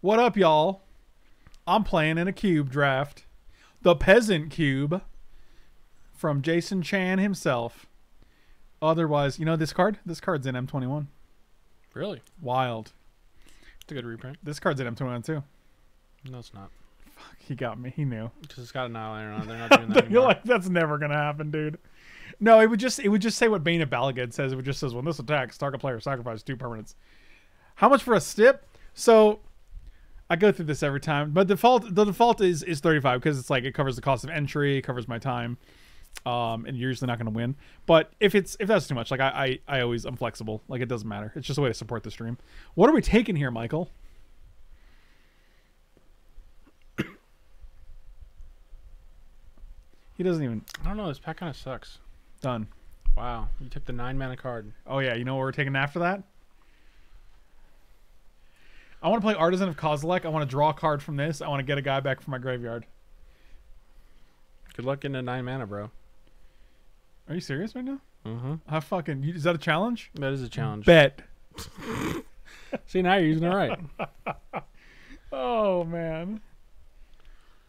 What up, y'all? I'm playing in a cube draft. The Peasant Cube from Jason Chan himself. Otherwise, you know this card? This card's in M21. Really? Wild. It's a good reprint. This card's in M21 too. No, it's not. Fuck, he got me. He knew. Because it's got an eyeliner on it. They're not doing that You're like, that's never gonna happen, dude. No, it would just it would just say what Bane of Bala Ged says. It would just says when this attacks, target player sacrifices two permanents. How much for a stip? So I go through this every time, but default the default is is 35 because it's like it covers the cost of entry, it covers my time, um, and you're usually not going to win. But if it's if that's too much, like I, I I always I'm flexible. Like it doesn't matter. It's just a way to support the stream. What are we taking here, Michael? he doesn't even I don't know. This pack kind of sucks. done. Wow. You took the nine mana card. Oh yeah, you know what we're taking after that? I want to play Artisan of Kozilek. I want to draw a card from this. I want to get a guy back from my graveyard. Good luck getting a nine mana, bro. Are you serious right now? Mm-hmm. How fucking is that a challenge? That is a challenge. Bet. See, now you're using it right. Oh man.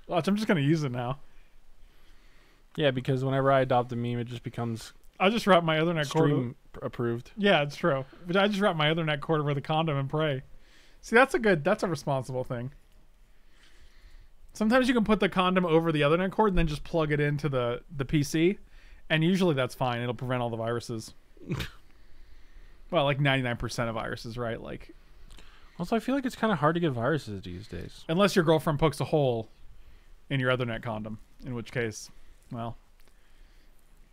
Watch, I'm just gonna use it now. yeah, because whenever I adopt a meme, it just becomes I just wrap my Ethernet cord. stream approved. Yeah, it's true. But I just wrap my Ethernet cord over the condom and pray. See, that's a good. That's a responsible thing. Sometimes you can put the condom over the Ethernet cord and then just plug it into the the PC, and usually that's fine. It'll prevent all the viruses. well, like 99% of viruses, right? Like Also, I feel like it's kind of hard to get viruses these days. unless your girlfriend pokes a hole in your Ethernet condom, in which case, well,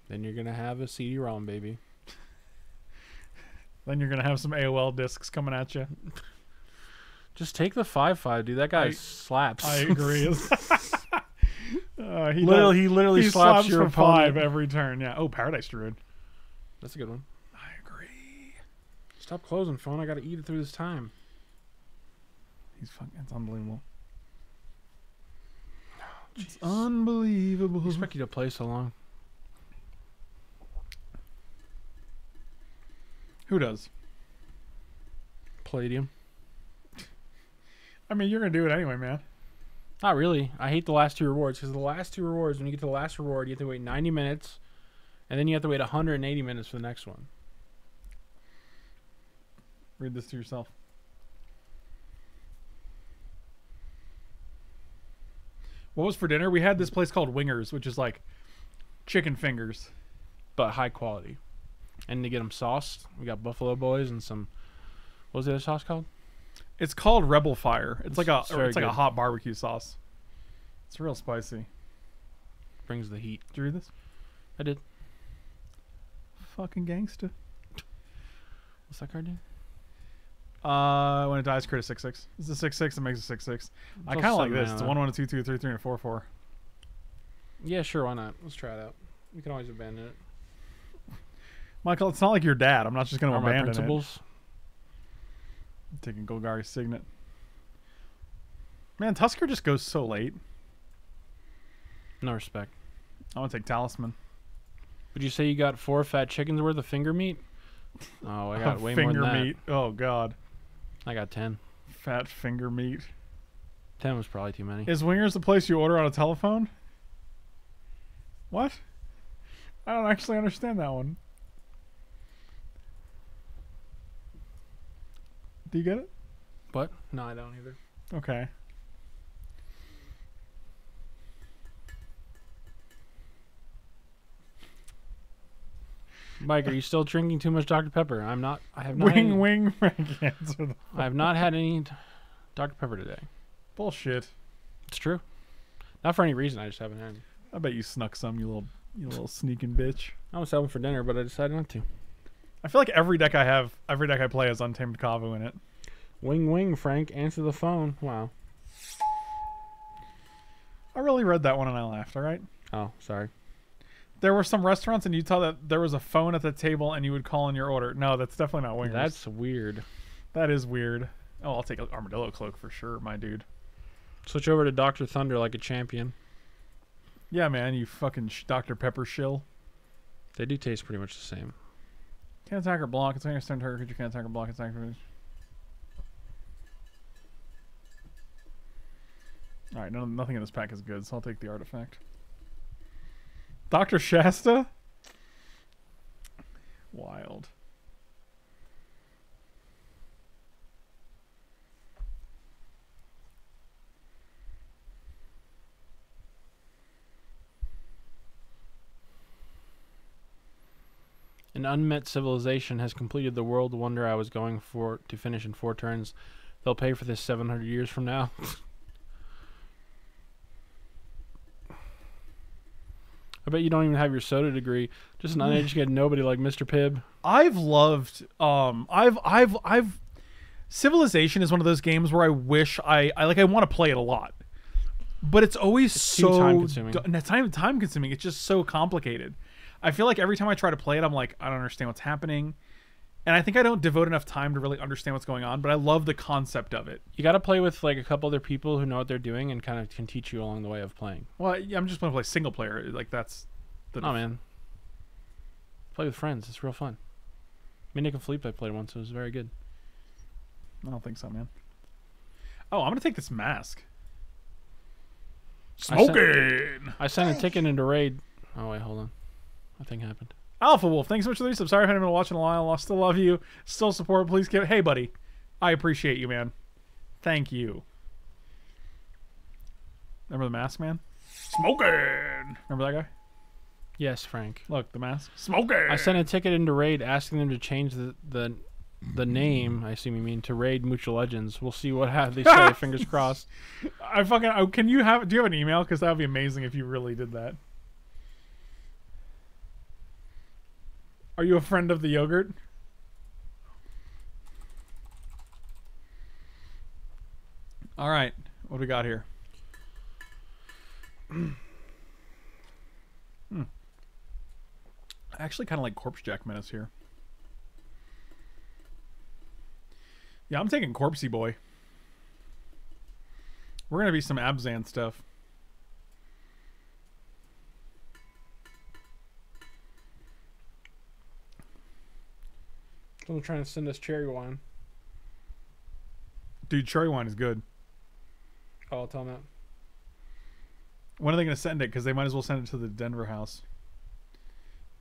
Then you're gonna have a CD-ROM, baby. then you're gonna have some AOL discs coming at you. Just take the five-five, dude. That guy I- slaps. I agree. uh, he literally, does- he literally he slaps, slaps your for five every turn. Yeah. Oh, Paradise Druid. That's a good one. I agree. Stop closing, phone. I gotta eat it through this time. He's fucking. It's unbelievable. It's unbelievable. I expect you to play so long. Who does? Palladium. I mean, you're gonna do it anyway, man. Not really. I hate the last two rewards because the last two rewards, when you get to the last reward, you have to wait 90 minutes, and then you have to wait 180 minutes for the next one. Read this to yourself. What was for dinner? We had this place called Wingers, which is like chicken fingers. But high quality. And to get them sauced, we got Buffalo Boys and some. What was the other sauce called? It's called Rebel Fire. It's, like a It's it's like a hot barbecue sauce. It's real spicy. Brings the heat. Did you read this? I did. Fucking gangsta. What's that card do? Uh, when it dies, create a six six. It's a six six. It makes a six six. I kind of like this. It's a one one a two two three three and a four four. Yeah, sure. Why not? Let's try it out. We can always abandon it. Michael, it's not like your dad. I'm not just Are my abandon principles? it. Taking Golgari Signet. Man, Tusker just goes so late. No respect. I want to take Talisman. Would you say you got four fat chickens worth of finger meat? Oh, I got way more finger than that. meat. Oh God, I got ten. fat finger meat. Ten was probably too many. Is Wingers the place you order on a telephone? What? I don't actually understand that one. Do you get it? But no, I don't either. Okay. Mike, are you still drinking too much Dr Pepper? I'm not. I have not. Wing had, wing Frank answer the I have not had any Dr Pepper today. bullshit. It's true. Not for any reason. I just haven't had. any. I bet you snuck some, you little you little sneaking bitch. I was having for dinner, but I decided not to. I feel like every deck I have, every deck I play has Untamed Kavu in it. Wing wing, Frank. Answer the phone. Wow. I really read that one and I laughed. All right. Oh, sorry. There were some restaurants in Utah that there was a phone at the table and you would call in your order. No, that's definitely not Wingers. That's weird. that is weird. Oh, I'll take an armadillo cloak for sure, my dude. Switch over to Doctor Thunder like a champion. Yeah, man, you fucking sh- Dr. Pepper shill. They do taste pretty much the same. Can't attack or block. It's when your stone target creature Can't attack or block. It's Attack. Alright, no, nothing in this pack is good, so I'll take the artifact. Dr. Shasta? Wild. An unmet civilization has completed the world wonder I was going for to finish in four turns. They'll pay for this 700 years from now. I bet you don't even have your soda degree. Just an uneducated nobody like Mr. Pibb. I've loved um I've I've I've Civilization is one of those games where I wish I I like I want to play it a lot. But it's always too so and it's not time consuming. It's just so complicated. I feel like every time I try to play it I'm like I don't understand what's happening. And I think I don't devote enough time to really understand what's going on, but I love the concept of it. You got to play with like a couple other people who know what they're doing and kind of can teach you along the way of playing. Well, yeah, I'm just going to play single player. Like that's the Oh man, play with friends. It's real fun. Me, Nick, and Felipe played once. It was very good. I don't think so, man. Oh, I'm going to take this mask. I sent- Smoking. I sent a ticket into raid. Oh wait, hold on. Nothing happened. Alpha Wolf, thanks so much for the resub. Sorry I haven't been watching a while. I still love you. Still support. Please give. Hey, buddy. I appreciate you, man. Thank you. Remember the mask, man? Smoking. Remember that guy? Yes, Frank. Look, the mask. Smoking. I sent a ticket into raid asking them to change the the the name. I assume you mean to raid Mutual Legends. We'll see what have they say. Fingers crossed. I fucking. Oh, can you have? Do you have an email? Because that would be amazing if you really did that. Are you a friend of the yogurt? All right. What do we got here? hmm. I actually kind of like Corpse Jack Menace here. Yeah, I'm taking Corpsey Boy. We're gonna be some Abzan stuff. Someone trying to send us cherry wine. Dude, cherry wine is good. Oh, I'll tell them that. When are they gonna send it? Because they might as well send it to the Denver house.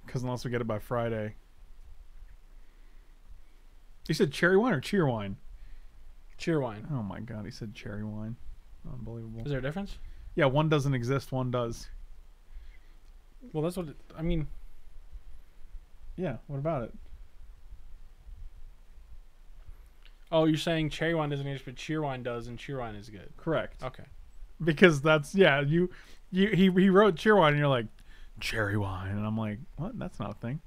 Because unless we get it by Friday. You said cherry wine or Cheerwine? Cheer wine. Oh my god, he said cherry wine. Unbelievable. Is there a difference? Yeah, one doesn't exist, one does. Well, that's what it, I mean. Yeah, what about it? Oh, you're saying cherry wine doesn't exist, but Cheerwine does, and Cheerwine is good. Correct. Okay. Because that's yeah, you you he he wrote Cheerwine and you're like, cherry wine, and I'm like, what? That's not a thing.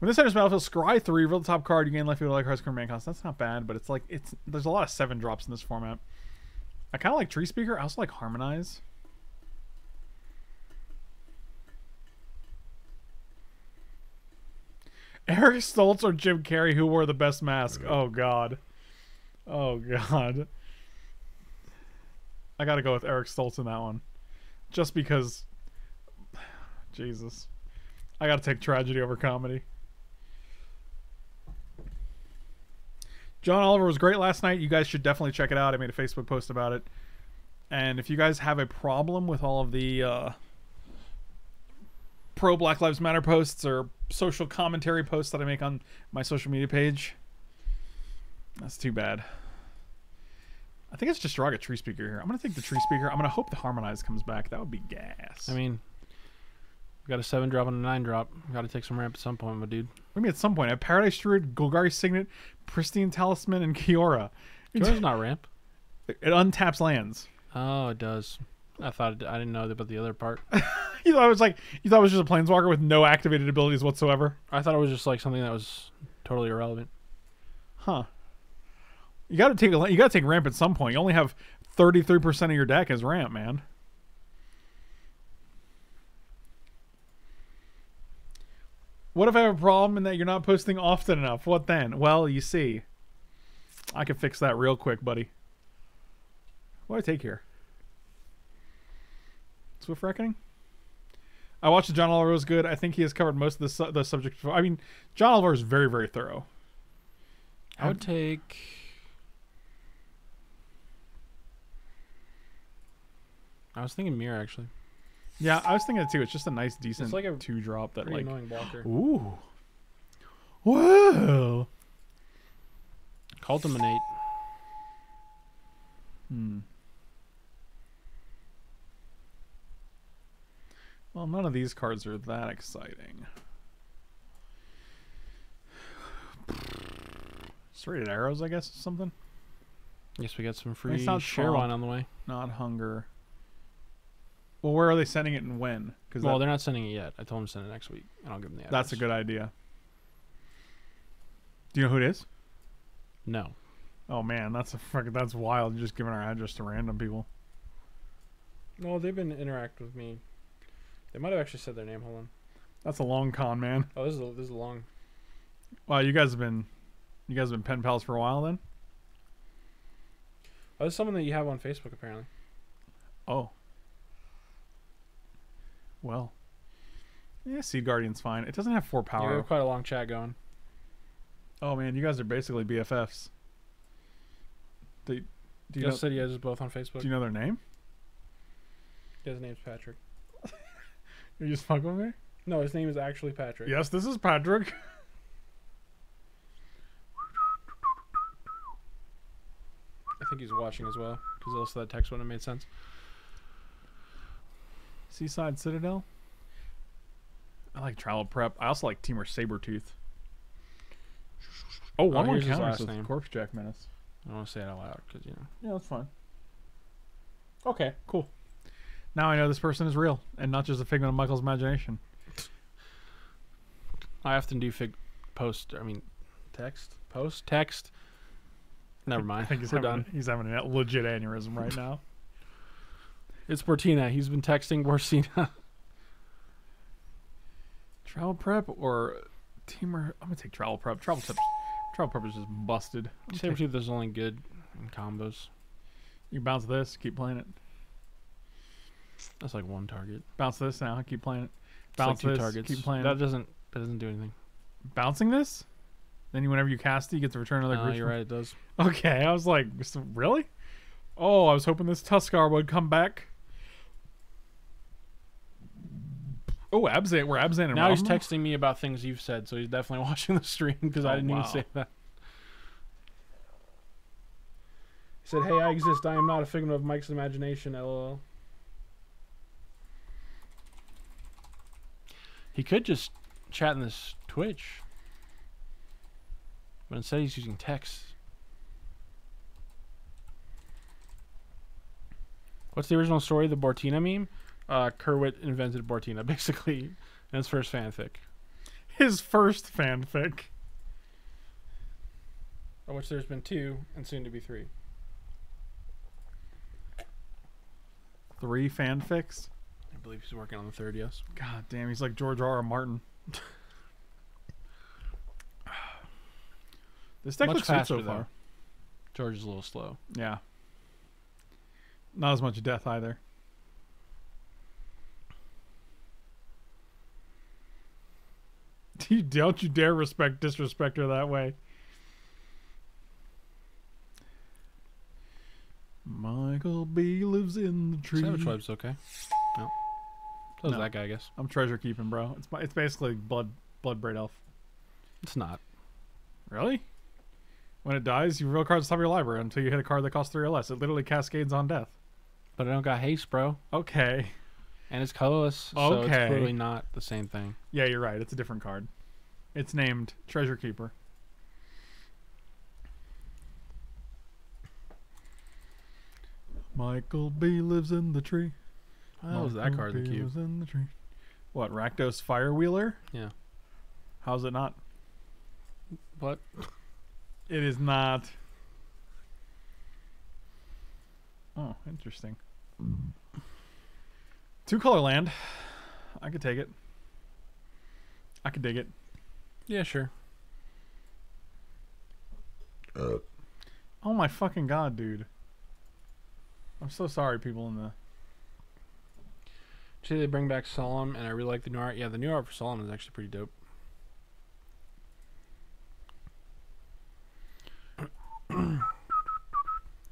When this enters Battlefield, Scry 3, reveal the top card, you gain left field like cards man cost. That's not bad, but it's like it's there's a lot of seven drops in this format. I kinda like Tree Speaker, I also like Harmonize. Eric Stoltz or Jim Carrey, who wore the best mask? Oh god. Oh god. I gotta go with Eric Stoltz in that one. Just because Jesus. I gotta take tragedy over comedy. John Oliver was great last night. You guys should definitely check it out. I made a Facebook post about it. And if you guys have a problem with all of the uh, pro Black Lives Matter posts or social commentary posts that I make on my social media page, that's too bad. I think it's just drag a tree speaker here. I'm gonna take the tree speaker. I'm gonna hope the harmonize comes back. That would be gas. I mean, we got a seven drop and a nine drop. Got to take some ramp at some point, my dude. I mean, at some point. I have Paradise Druid, Golgari Signet, Pristine Talisman, and Kiora. Yours not ramp. It untaps lands. Oh, it does. I thought I didn't know about the other part. You thought it was like you thought it was just a planeswalker with no activated abilities whatsoever. I thought it was just like something that was totally irrelevant. Huh. You got to take a you got to take ramp at some point. You only have 33% of your deck as ramp, man. What if I have a problem in that you're not posting often enough? What then? Well, you see. I can fix that real quick, buddy. What do I take here? Swift Reckoning? I watched the John Oliver was good. I think he has covered most of the, su- the subject. I mean, John Oliver is very, very thorough. I would take. I was thinking Myr actually. Yeah, I was thinking it too. It's just a nice, decent it's like a two drop that like. annoying blocker. Ooh. Whoa. Cultiminate. Hmm. Well, none of these cards are that exciting. Serrated arrows, I guess, or something. Yes, we got some free not share one on the way. Not hunger. Well, where are they sending it and when? Because Well, they're not sending it yet. I told them to send it next week, and I'll give them the address. that's a good idea. Do you know who it is? No. Oh man, that's a fucking that's wild. Just giving our address to random people. No, they've been interact with me. They might have actually said their name. Hold on. That's a long con, man. Oh, this is a, this is a long. Wow, you guys have been, you guys have been pen pals for a while then. Oh, this is someone that you have on Facebook apparently. Oh. Well. Yeah, Seed Guardian's fine. It doesn't have four Yeah, we have quite a long chat going. oh man, you guys are basically BFFs. They, do you Just know? said you guys are both on Facebook. Do you know their name? His name's Patrick. You just fuck with me? No, his name is actually Patrick. Yes, this is Patrick. I think he's watching as well because else that text wouldn't have made sense. Seaside Citadel. I like Travel Prep. I also like Temur Sabertooth. Oh, oh, one more here's his counters last with name. Corpse Jack Menace. I don't want to say it out loud because you know. Yeah, that's fine. Okay, cool. Now I know this person is real and not just a figment of Michael's imagination. I often do fig post. I mean, text post text. Never mind. I think he's We're having, done. he's having a legit aneurysm right now. It's Bortina. He's been texting Bortina. Travel Prep or Temur? I'm gonna take Travel Prep. Travel Prep. Travel Prep is just busted. Take- Sabertooth is only good in combos. you bounce this, keep playing it. That's like one target. Bounce this now, keep playing it. Bounce like two this, targets. keep playing That it. doesn't. That doesn't do anything. Bouncing this, then you, whenever you cast it, you get to return another Uh, creature. you're right. It does. Okay, I was like, really? Oh, I was hoping this Tusker would come back. Oh, Abzan, we're Abzan and now he's texting me about things you've said, so he's definitely watching the stream because I Oh, didn't wow. even say that. He said, "Hey, I exist. I am not a figment of Mike's imagination." LOL. He could just chat in this Twitch, but instead he's using text. What's the original story? of The Bortina meme. Uh, Kerwit invented Bortina, basically, in his first fanfic. His first fanfic. Of which there's been two, and soon to be three. Three fanfics. I believe he's working on the third. Yes. God damn, he's like George R. R. Martin. this deck Much looks good faster, so though. far. George is a little slow. Yeah. Not as much death either. You don't you dare respect disrespect her that way. Michael B lives in the tree. Savage Web's okay. No. So is No. that guy, I guess. I'm treasure keeping, bro. It's my- it's basically blood Bloodbraid Elf. It's not. Really? When it dies, you reveal cards at the top of your library until you hit a card that costs three or less. It literally cascades on death. But I don't got haste, bro. Okay. And it's colorless, okay. so Okay. it's clearly not the same thing. Yeah, you're right. It's a different card. It's named Treasure Keeper. Michael B lives in the tree. How was that card in the cube? B queue? lives in the tree. What, Rakdos Firewheeler? Yeah. How's it not? What? It is not. Oh, interesting. Two color land. I could take it. I could dig it. Yeah, sure. Uh. Oh my fucking god, dude. I'm so sorry, people in the. See, they bring back Solemn, and I really like the new art. Yeah, the new art for Solemn is actually pretty dope.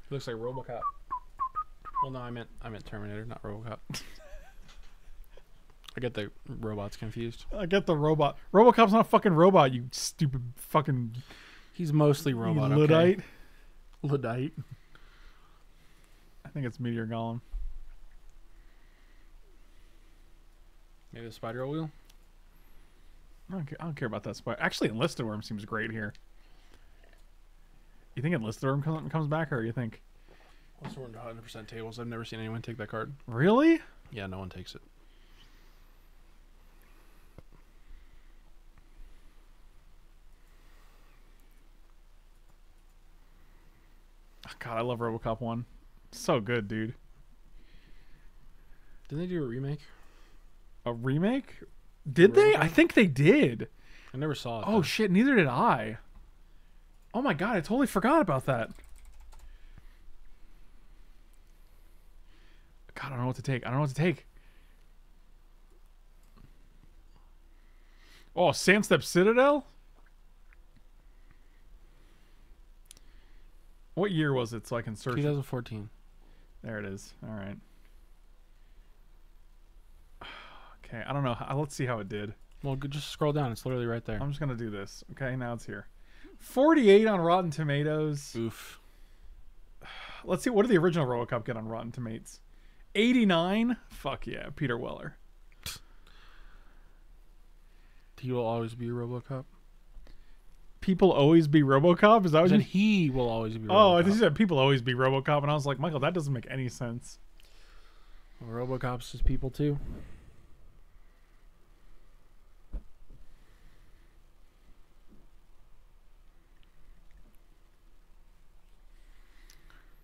looks like RoboCop. Well, no, I meant I meant Terminator, not RoboCop. I get the robots confused. I get the robot. RoboCop's not a fucking robot. You stupid fucking He's mostly you robot. luddite. Okay? Luddite. I think it's Meteor Golem. Maybe the spider wheel. I don't care, I don't care about that spot. Actually, Enlisted Worm seems great here. You think Enlisted Worm com- comes back, or you think What's the 100 percent tables? I've never seen anyone take that card. really? Yeah, no one takes it. Oh, God, I love RoboCop one. So good, dude. Didn't they do a remake? A remake? Did they? I think they did. I never saw it. Oh though. shit! Neither did I. Oh my god! I totally forgot about that. God, I don't know what to take. I don't know what to take. Oh, Sandsteppe Citadel. What year was it? So I can search. it? 2014. There it is. All right. Okay, I don't know. Let's see how it did. Well, just scroll down. It's literally right there. I'm just gonna do this. Okay, now it's here. 48 on Rotten Tomatoes. Oof. Let's see. What did the original RoboCop get on Rotten Tomatoes? 89. Fuck yeah, Peter Weller. He will always be RoboCop. People always be RoboCop. Is that what you? he will always be. RoboCop. Oh, I think you said people always be RoboCop, and I was like, Michael, that doesn't make any sense. Well, RoboCop's is people too.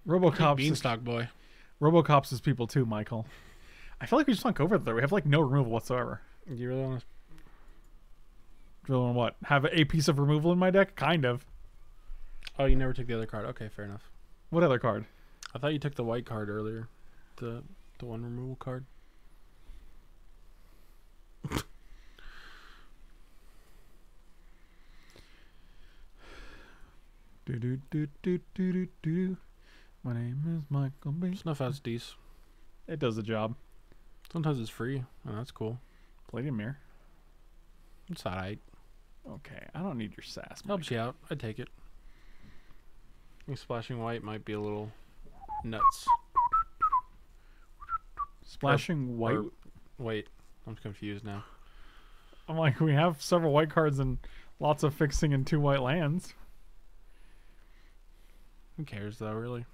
RoboCop's Beanstalk boy. RoboCop's is people too, Michael. I feel like we just went over there. We have like no removal whatsoever. Do you really want to? Drill on what? Have a piece of removal in my deck? Kind of. Oh, you never took the other card. Okay, fair enough. What other card? I thought you took the white card earlier. The the one removal card. Do do do do do do do. My name is Michael B. Snuff out's decent. It does the job. Sometimes it's free. Oh, that's cool. Palladium Myr. It's alright. Okay, I don't need your sass. Mike. Helps you out. I'd take it. I think splashing white might be a little nuts. Splashing white. or- Wait, I'm confused now. I'm like, we have several white cards and lots of fixing and two white lands. Who cares though, really?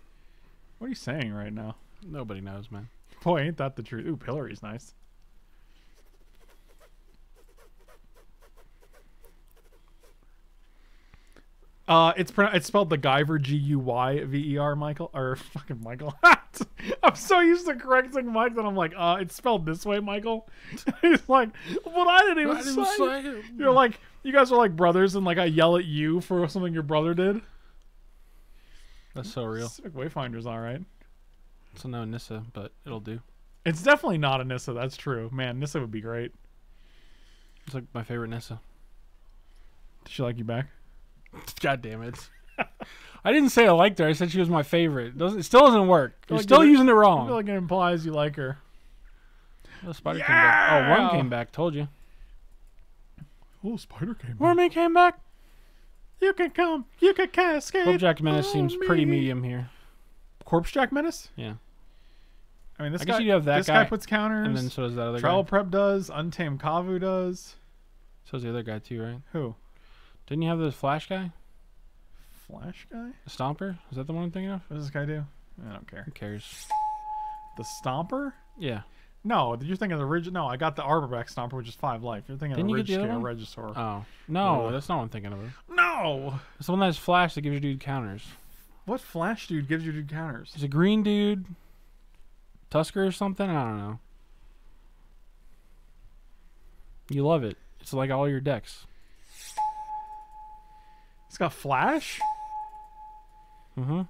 What are you saying right now? Nobody knows, man. Boy, ain't that the truth. Ooh, Pillory's nice. Uh, it's pro- it's spelled the Guyver G U Y V E R Michael or fucking Michael. I'm so used to correcting Mike that I'm like, uh, it's spelled this way, Michael. He's like, but I didn't even, say. it." You're like, you guys are like brothers, and like I yell at you for something your brother did. That's so real. Wayfinder's all right. It's a no Nissa, but it'll do. It's definitely not a Nissa. That's true. Man, Nissa would be great. It's like my favorite Nissa. Did she like you back? God damn it. I didn't say I liked her. I said she was my favorite. It, doesn't, it still doesn't work. You're like still it- using it I wrong. feel like it implies you like her. the spider came back. Oh, Yeah! worm came back. Told you. Oh, spider came. back. Wormy came back. You can come. You can cascade. Hope Menace seems oh, pretty medium here. Corpse Jack Menace. Yeah. I mean, this I guy. guess you have that this guy, guy puts counters. And then so does that other Travel guy. Prep does. Untamed Kavu does. So does the other guy too, right? Who? Didn't you have the flash guy? Flash guy. The stomper? Is that the one I'm thinking of? What does this guy do? I don't care. Who cares? The Stomper. Yeah. No, you're thinking of the original. No, I got the Arborback Stomper, which is five life. You're thinking Didn't of the Ridge Scale? Regisaur. Oh. No, that's not what I'm thinking of. no. It's the one that has flash that gives your dude counters. What Flash dude gives you dude counters? It's a green dude. Tusker or something? I don't know. You love it. It's like all your decks. It's got Flash. Mm-hmm.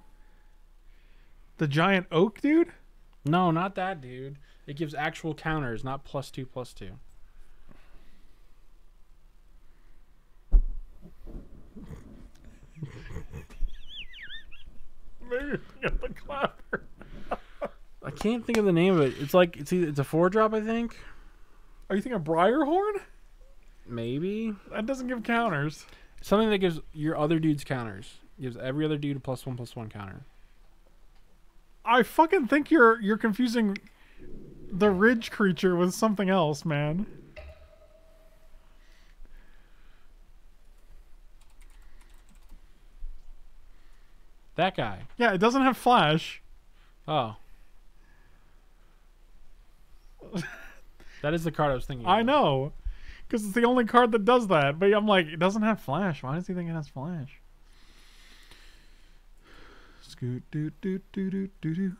The giant oak dude. No, not that dude. It gives actual counters, not plus two, plus two. Maybe you're thinking of the clapper. I can't think of the name of it. It's like it's either, it's a four drop, I think. Are you thinking of Briarhorn? Maybe That doesn't give counters. something that gives your other dudes counters. Gives every other dude a plus one plus one counter. I fucking think you're you're confusing the ridge creature was something else, man. That guy. Yeah, it doesn't have flash. Oh. that is the card I was thinking. I know. Because it's the only card that does that. But I'm like, it doesn't have flash. Why does he think it has flash? Scoot doo doo doo doo doo doo.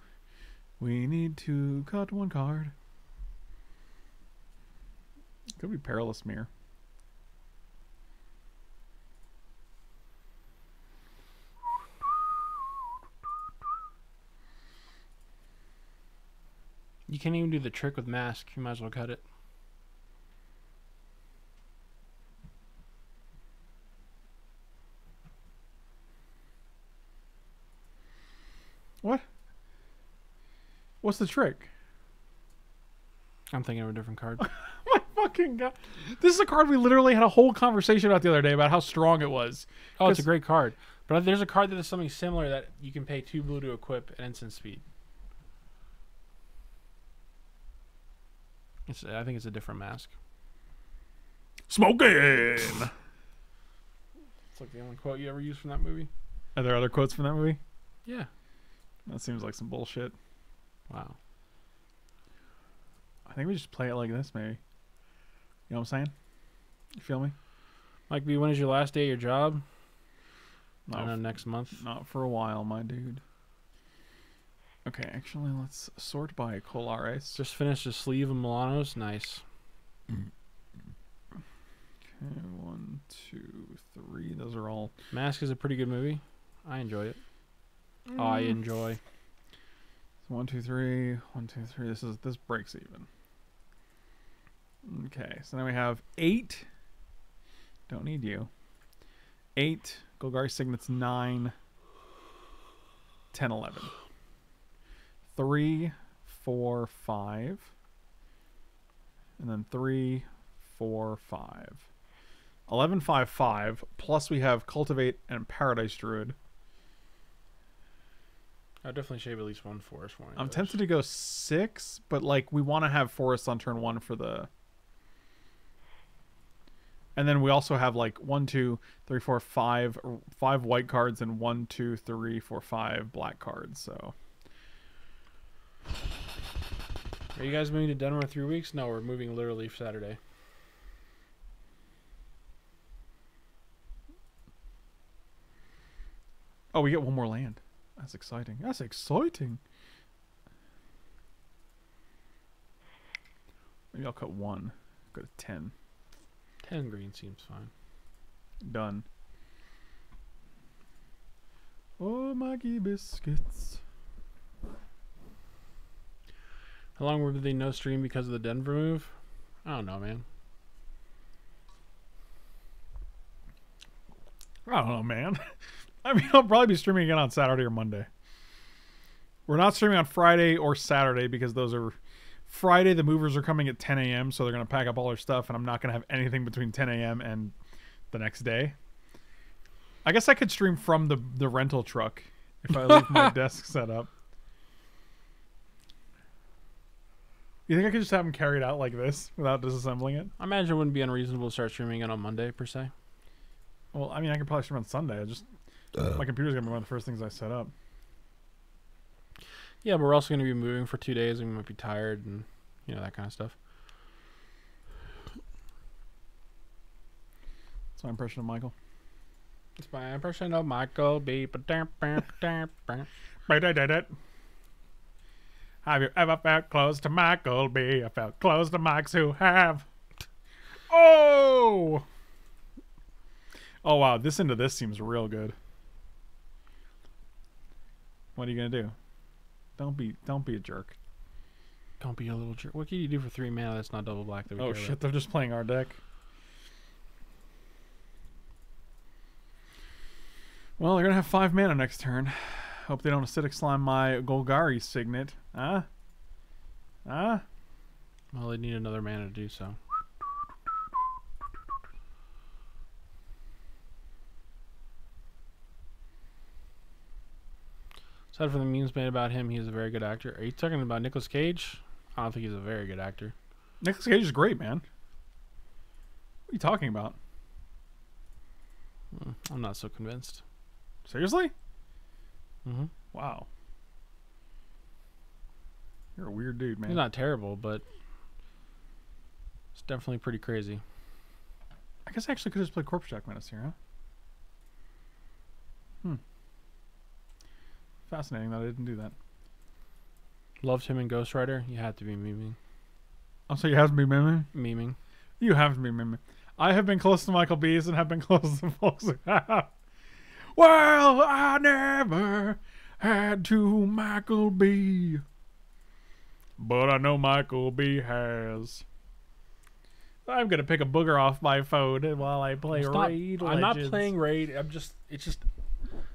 We need to cut one card. Could be Perilous Myr. You can't even do the trick with mask. You might as well cut it. What? What's the trick? I'm thinking of a different card. My fucking god. This is a card we literally had a whole conversation about the other day about how strong it was. Oh, it's a great card. But there's a card that is something similar that you can pay two blue to equip at instant speed. It's, I think it's a different mask. Smoking! It's like the only quote you ever used from that movie. Are there other quotes from that movie? Yeah. That seems like some bullshit. Wow. I think we just play it like this, maybe. You know what I'm saying? You feel me? Mike B, when is your last day of your job? I don't know, next month. not for a while, my dude. Okay, actually, let's sort by Colares. Just finished a sleeve of Milanos. Nice. Okay, one, two, three. Those are all. Mask is a pretty good movie. I enjoy it. I mm. enjoy. One, two, three. One, two, three. This is this breaks even. Okay, so now we have eight. Don't need you. Eight. Golgari Signets nine. 10, 11. Three, four, five. And then three, four, five. 11, 5, 5. Plus we have Cultivate and Paradise Druid. I'll definitely shave at least one forest one. I'm tempted to go six, but like we want to have Forest on turn one for the. And then we also have like one, two, three, four, five, five white cards and one, two, three, four, five black cards. So Are you guys moving to Denver in three weeks? No, we're moving literally Saturday. oh, we get one more land. That's exciting. That's exciting. Maybe I'll cut one. Go to ten. Ten green seems fine. Done. Oh, Maggie biscuits. How long were they no stream because of the Denver move? I don't know, man. I don't know, man. I mean, I'll probably be streaming again on Saturday or Monday. We're not streaming on Friday or Saturday because those are Friday. The movers are coming at 10 a.m., so they're gonna pack up all their stuff, and I'm not gonna have anything between 10 a.m. and the next day. I guess I could stream from the the rental truck if I leave my desk set up. You think I could just have them carried out like this without disassembling it? I imagine it wouldn't be unreasonable to start streaming it on Monday per se. Well, I mean, I could probably stream on Sunday. I just Uh, my computer's gonna be one of the first things I set up. Yeah, but we're also going to be moving for two days, and we might be tired, and you know that kind of stuff. That's my impression of Michael. It's my impression of Michael B. Have you ever felt close to Michael B? I felt close to Mikes who have. Oh! Oh wow, this into this seems real good. What are you gonna do? Don't be don't be a jerk. Don't be a little jerk. What can you do for three mana that's not double black? That we Oh shit, about? they're just playing our deck. Well, they're gonna have five mana next turn. Hope they don't acidic slime my Golgari signet. Huh? Ah, Well, they need another mana to do so. Aside from the memes made about him, he's a very good actor. Are you talking about Nicolas Cage? I don't think he's a very good actor. Nicolas Cage is great, man. What are you talking about? Mm, I'm not so convinced. Seriously? hmm Wow. You're a weird dude, man. He's not terrible, but it's definitely pretty crazy. I guess I actually could have just played Corpse Jack Menace here, huh? Hmm. Fascinating that I didn't do that. Loved him in Ghost Rider. You had to be memeing. Oh, so you have to be miming? Memeing. You have to be miming. I have been close to Michael B's and have been close to folks who have. Well, I never had to Michael B. But I know Michael B has. I'm gonna pick a booger off my phone while I play not- Raid I'm not playing Raid. I'm just. It's just.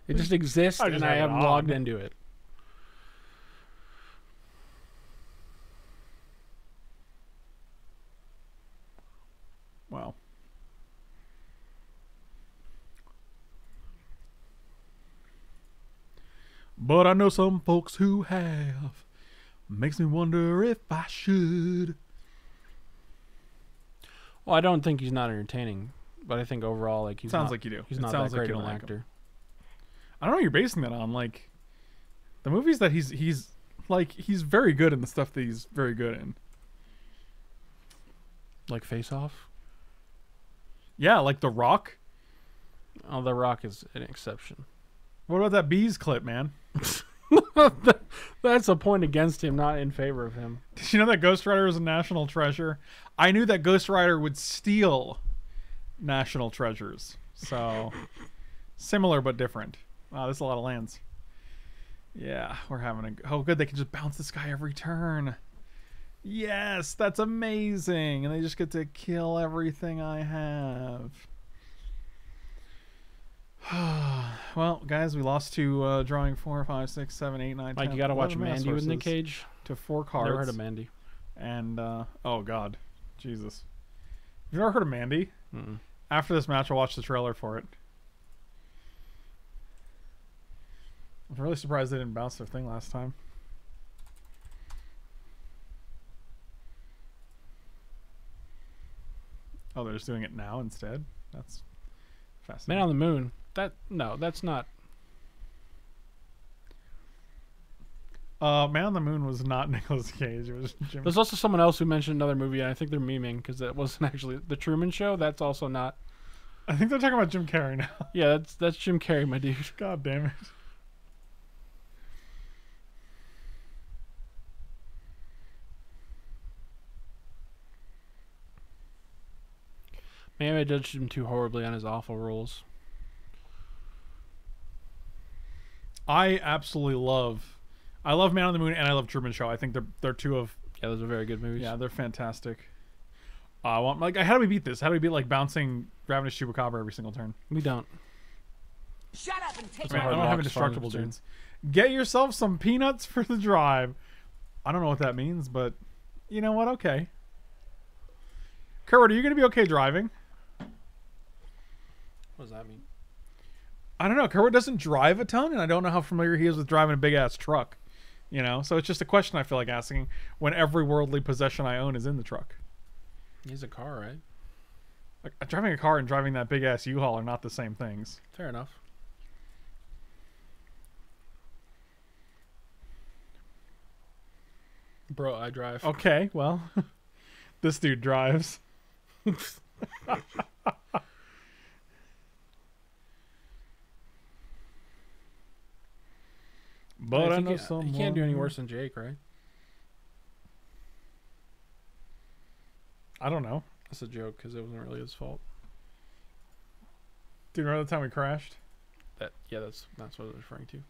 It just exists, I and just I have it haven't logged into it. Wow. But I know some folks who have. Makes me wonder if I should. Well, I don't think he's not entertaining, but I think overall, like he's sounds not, like you do. he's It not sounds that like great you of don't an like him. actor. I don't know what you're basing that on. Like the movies that he's he's like he's very good in the stuff that he's very good in. Like Face Off. Yeah, like The Rock. Oh, The Rock is an exception. What about that bees clip, man? That's a point against him, not in favor of him. Did you know that Ghost Rider is a national treasure? I knew that Ghost Rider would steal national treasures. So similar but different. Wow, there's a lot of lands. Yeah, we're having a oh good they can just bounce this guy every turn. Yes, that's amazing. And they just get to kill everything I have. well, guys, we lost to uh, drawing four, five, six, seven, eight, nine, Like 10, you got to watch 11 mana Mandy with Nick Cage. to four cards. Never heard of Mandy. And uh, oh god, Jesus! You've never heard of Mandy? Mm-mm. After this match, I'll watch the trailer for it. I'm really surprised they didn't bounce their thing last time. Oh, they're just doing it now instead. That's fascinating. Man on the Moon. That no, that's not. uh, Man on the Moon was not Nicolas Cage. It was Jim. There's also someone else who mentioned another movie, and I think they're memeing because that wasn't actually the Truman Show. That's also not. I think they're talking about Jim Carrey now. Yeah, that's that's Jim Carrey, my dude. God damn it. Maybe I judged him too horribly on his awful roles. I absolutely love. I love Man on the Moon and I love Truman Show. I think they're they're two of Yeah, those are very good movies. yeah they're fantastic. Uh, I want like how do we beat this? How do we beat like bouncing Ravenous Chupacabra every single turn? We don't. Shut up and take Man, hard I don't have Rock's indestructible fun, dudes. Get yourself some peanuts for the drive. I don't know what that means, but you know what? Okay. Kurt, are you going to be okay driving? What does that mean? I don't know. Kerwin doesn't drive a ton, and I don't know how familiar he is with driving a big ass truck. You know, so it's just a question I feel like asking when every worldly possession I own is in the truck. He's a car, right? Like, uh, driving a car and driving that big ass U-Haul are not the same things. Fair enough. Bro, I drive. Okay, well, this dude drives. but I, think know he, someone. he can't do any worse than Jake, right? I don't know. That's a joke because it wasn't really his fault. Do you remember the time we crashed? That yeah, that's that's what I was referring to.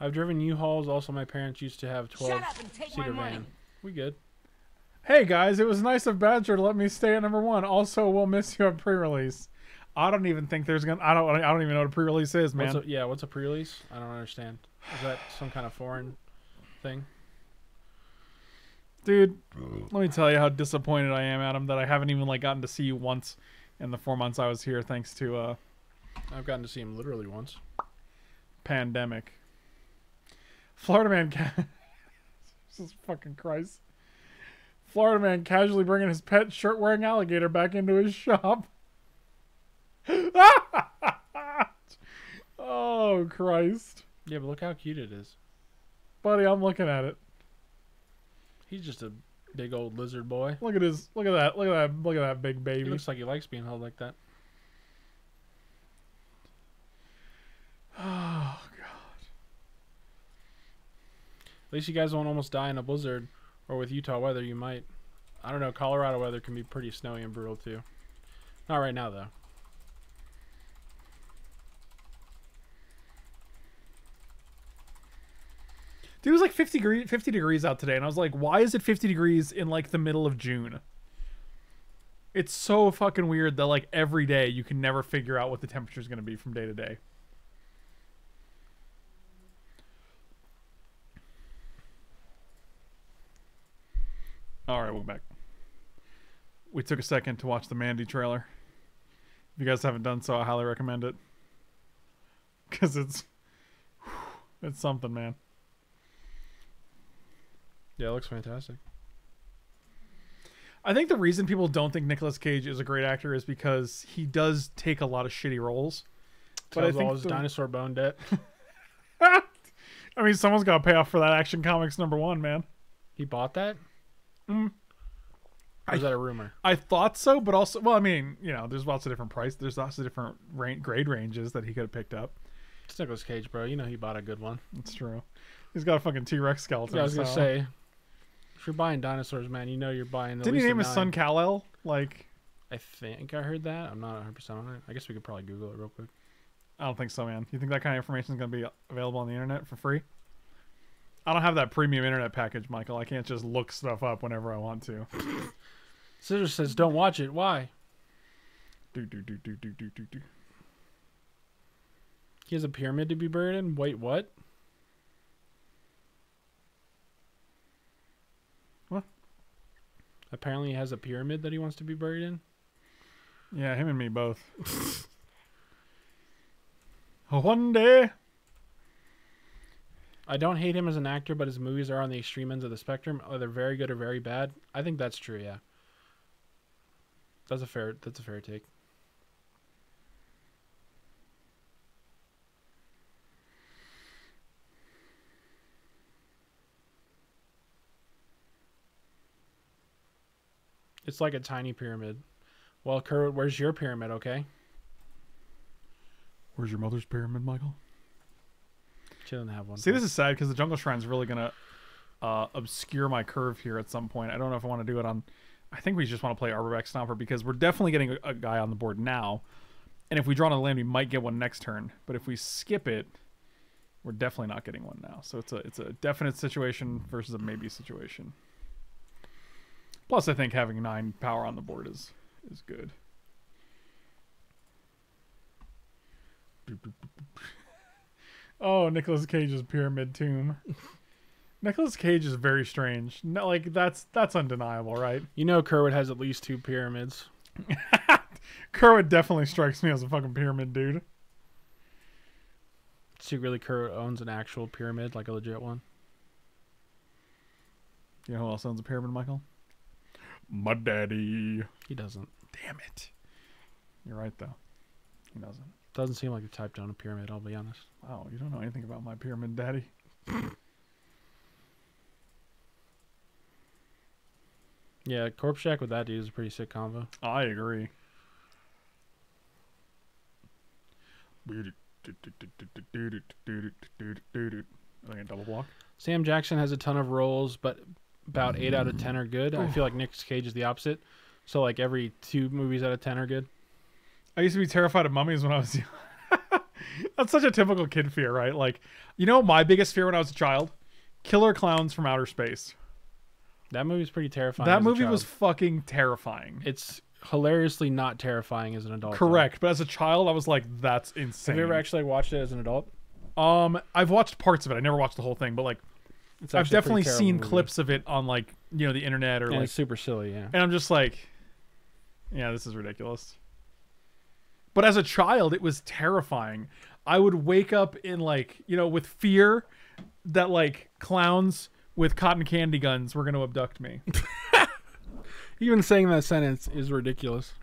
I've driven U-Hauls. Also, my parents used to have twelve Shut up and take my seater money. van. We good. Hey guys, it was nice of Badger to let me stay at number one. Also, we'll miss you at pre-release. I don't even think there's gonna. I don't. I don't even know what a pre-release is, man. What's a, yeah, what's a pre-release? I don't understand. Is that some kind of foreign? thing. Dude, let me tell you how disappointed I am, Adam, that I haven't even like gotten to see you once in the four months I was here, thanks to uh I've gotten to see him literally once. pandemic. Florida man, ca- Jesus fucking Christ. Florida man casually bringing his pet shirt-wearing alligator back into his shop. oh Christ, Yeah, but look how cute it is. buddy, I'm looking at it. He's just a big old lizard boy. Look at his, look at that, look at that, look at that big He baby. looks like he likes being held like that. Oh God! At least you guys won't almost die in a blizzard, or with Utah weather, you might. I don't know. Colorado weather can be pretty snowy and brutal too. Not right now though. Dude, it was like 50 degrees, 50 degrees out today, and I was like, why is it 50 degrees in like the middle of June? It's so fucking weird that like every day you can never figure out what the temperature is going to be from day to day. All right, welcome back. We took a second to watch the Mandy trailer. If you guys haven't done so, I highly recommend it. Cuz it's it's something, man. Yeah, it looks fantastic. I think the reason people don't think Nicolas Cage is a great actor is because he does take a lot of shitty roles. But I Tells all his the- dinosaur bone debt. I mean, someone's got to pay off for that Action Comics number one, man. He bought that. Mm. Or is that a rumor? I thought so, but also, well, I mean, you know, there's lots of different price. There's lots of different rank, grade ranges that he could have picked up. It's Nicolas Cage, bro. You know he bought a good one. It's true. He's got a fucking T Rex skeleton. Yeah, I was gonna so- say, if you're buying dinosaurs, man, you know you're buying. Didn't he name his son. Kal El? Like, I think I heard that. I'm not 100 percent on it. I guess we could probably Google it real quick. I don't think so, man. You think that kind of information is going to be available on the internet for free? I don't have that premium internet package, Michael. I can't just look stuff up whenever I want to. Scissor says, "Don't watch it." Why? Do do do do do do do do. He has a pyramid to be buried in. Wait? What? Apparently, he has a pyramid that he wants to be buried in. Yeah, him and me both. One day. I don't hate him as an actor, but his movies are on the extreme ends of the spectrum. Either very good or very bad. I think that's true. Yeah. That's a fair. That's a fair take. It's like a tiny pyramid. Well, Kurt, where's your pyramid? Okay, Where's your mother's pyramid, Michael? she doesn't have one. See, this is sad because the jungle shrine's really gonna uh, obscure my curve here at some point. I don't know if I want to do it on. I think we just want to play Arborback Stomper because we're definitely getting a, a guy on the board now, and if we draw on the land, we might get one next turn. But if we skip it, we're definitely not getting one now. So it's a it's a definite situation versus a maybe situation. Plus, I think having nine power on the board is is good. Oh, Nicolas Cage's pyramid tomb. Nicolas Cage is very strange. No, like that's that's undeniable, right? You know, Kerwood has at least two pyramids. Kerwood definitely strikes me as a fucking pyramid dude. Secretly, Kerwood owns an actual pyramid, like a legit one. You know who else owns a pyramid, Michael? My daddy. He doesn't. Damn it. You're right though. He doesn't. Doesn't seem like the type to own a pyramid. I'll be honest. Wow, you don't know anything about my pyramid daddy. Yeah, Corpse Shack with that dude is a pretty sick combo. I agree. Think a double block. Sam Jackson has a ton of roles, but about eight out of ten are good. I feel like Nick Cage is the opposite. So like every two movies out of ten are good. I used to be terrified of mummies when I was young. That's such a typical kid fear, right? Like, you know, my biggest fear when I was a child, killer clowns from outer space. That movie's pretty terrifying. that movie was fucking terrifying. It's hilariously not terrifying as an adult. though. Correct, but as a child, I was like, "That's insane." Have you ever actually watched it as an adult? Um, I've watched parts of it. I never watched the whole thing, but like, I've actually a pretty definitely seen movie. clips of it on like you know the internet or and like, super silly. Yeah. and I'm just like, yeah, this is ridiculous. But as a child, it was terrifying. I would wake up in like you know with fear that like clowns with cotton candy guns were going to abduct me. Even saying that sentence is ridiculous.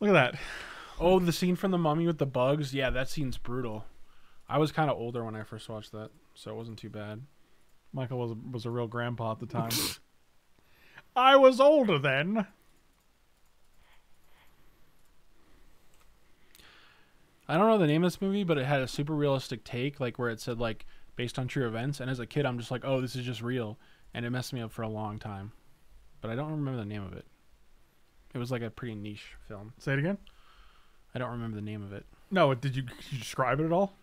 Look at that. Oh, the scene from the Mummy with the bugs. Yeah, that scene's brutal. I was kind of older when I first watched that, so it wasn't too bad. Michael was was a real grandpa at the time. I was older then. I don't know the name of this movie, but it had a super realistic take, like where it said like based on true events. And as a kid, I'm just like, oh, this is just real, and it messed me up for a long time. But I don't remember the name of it. It was like a pretty niche film. Say it again. I don't remember the name of it. No, did you, could you describe it at all?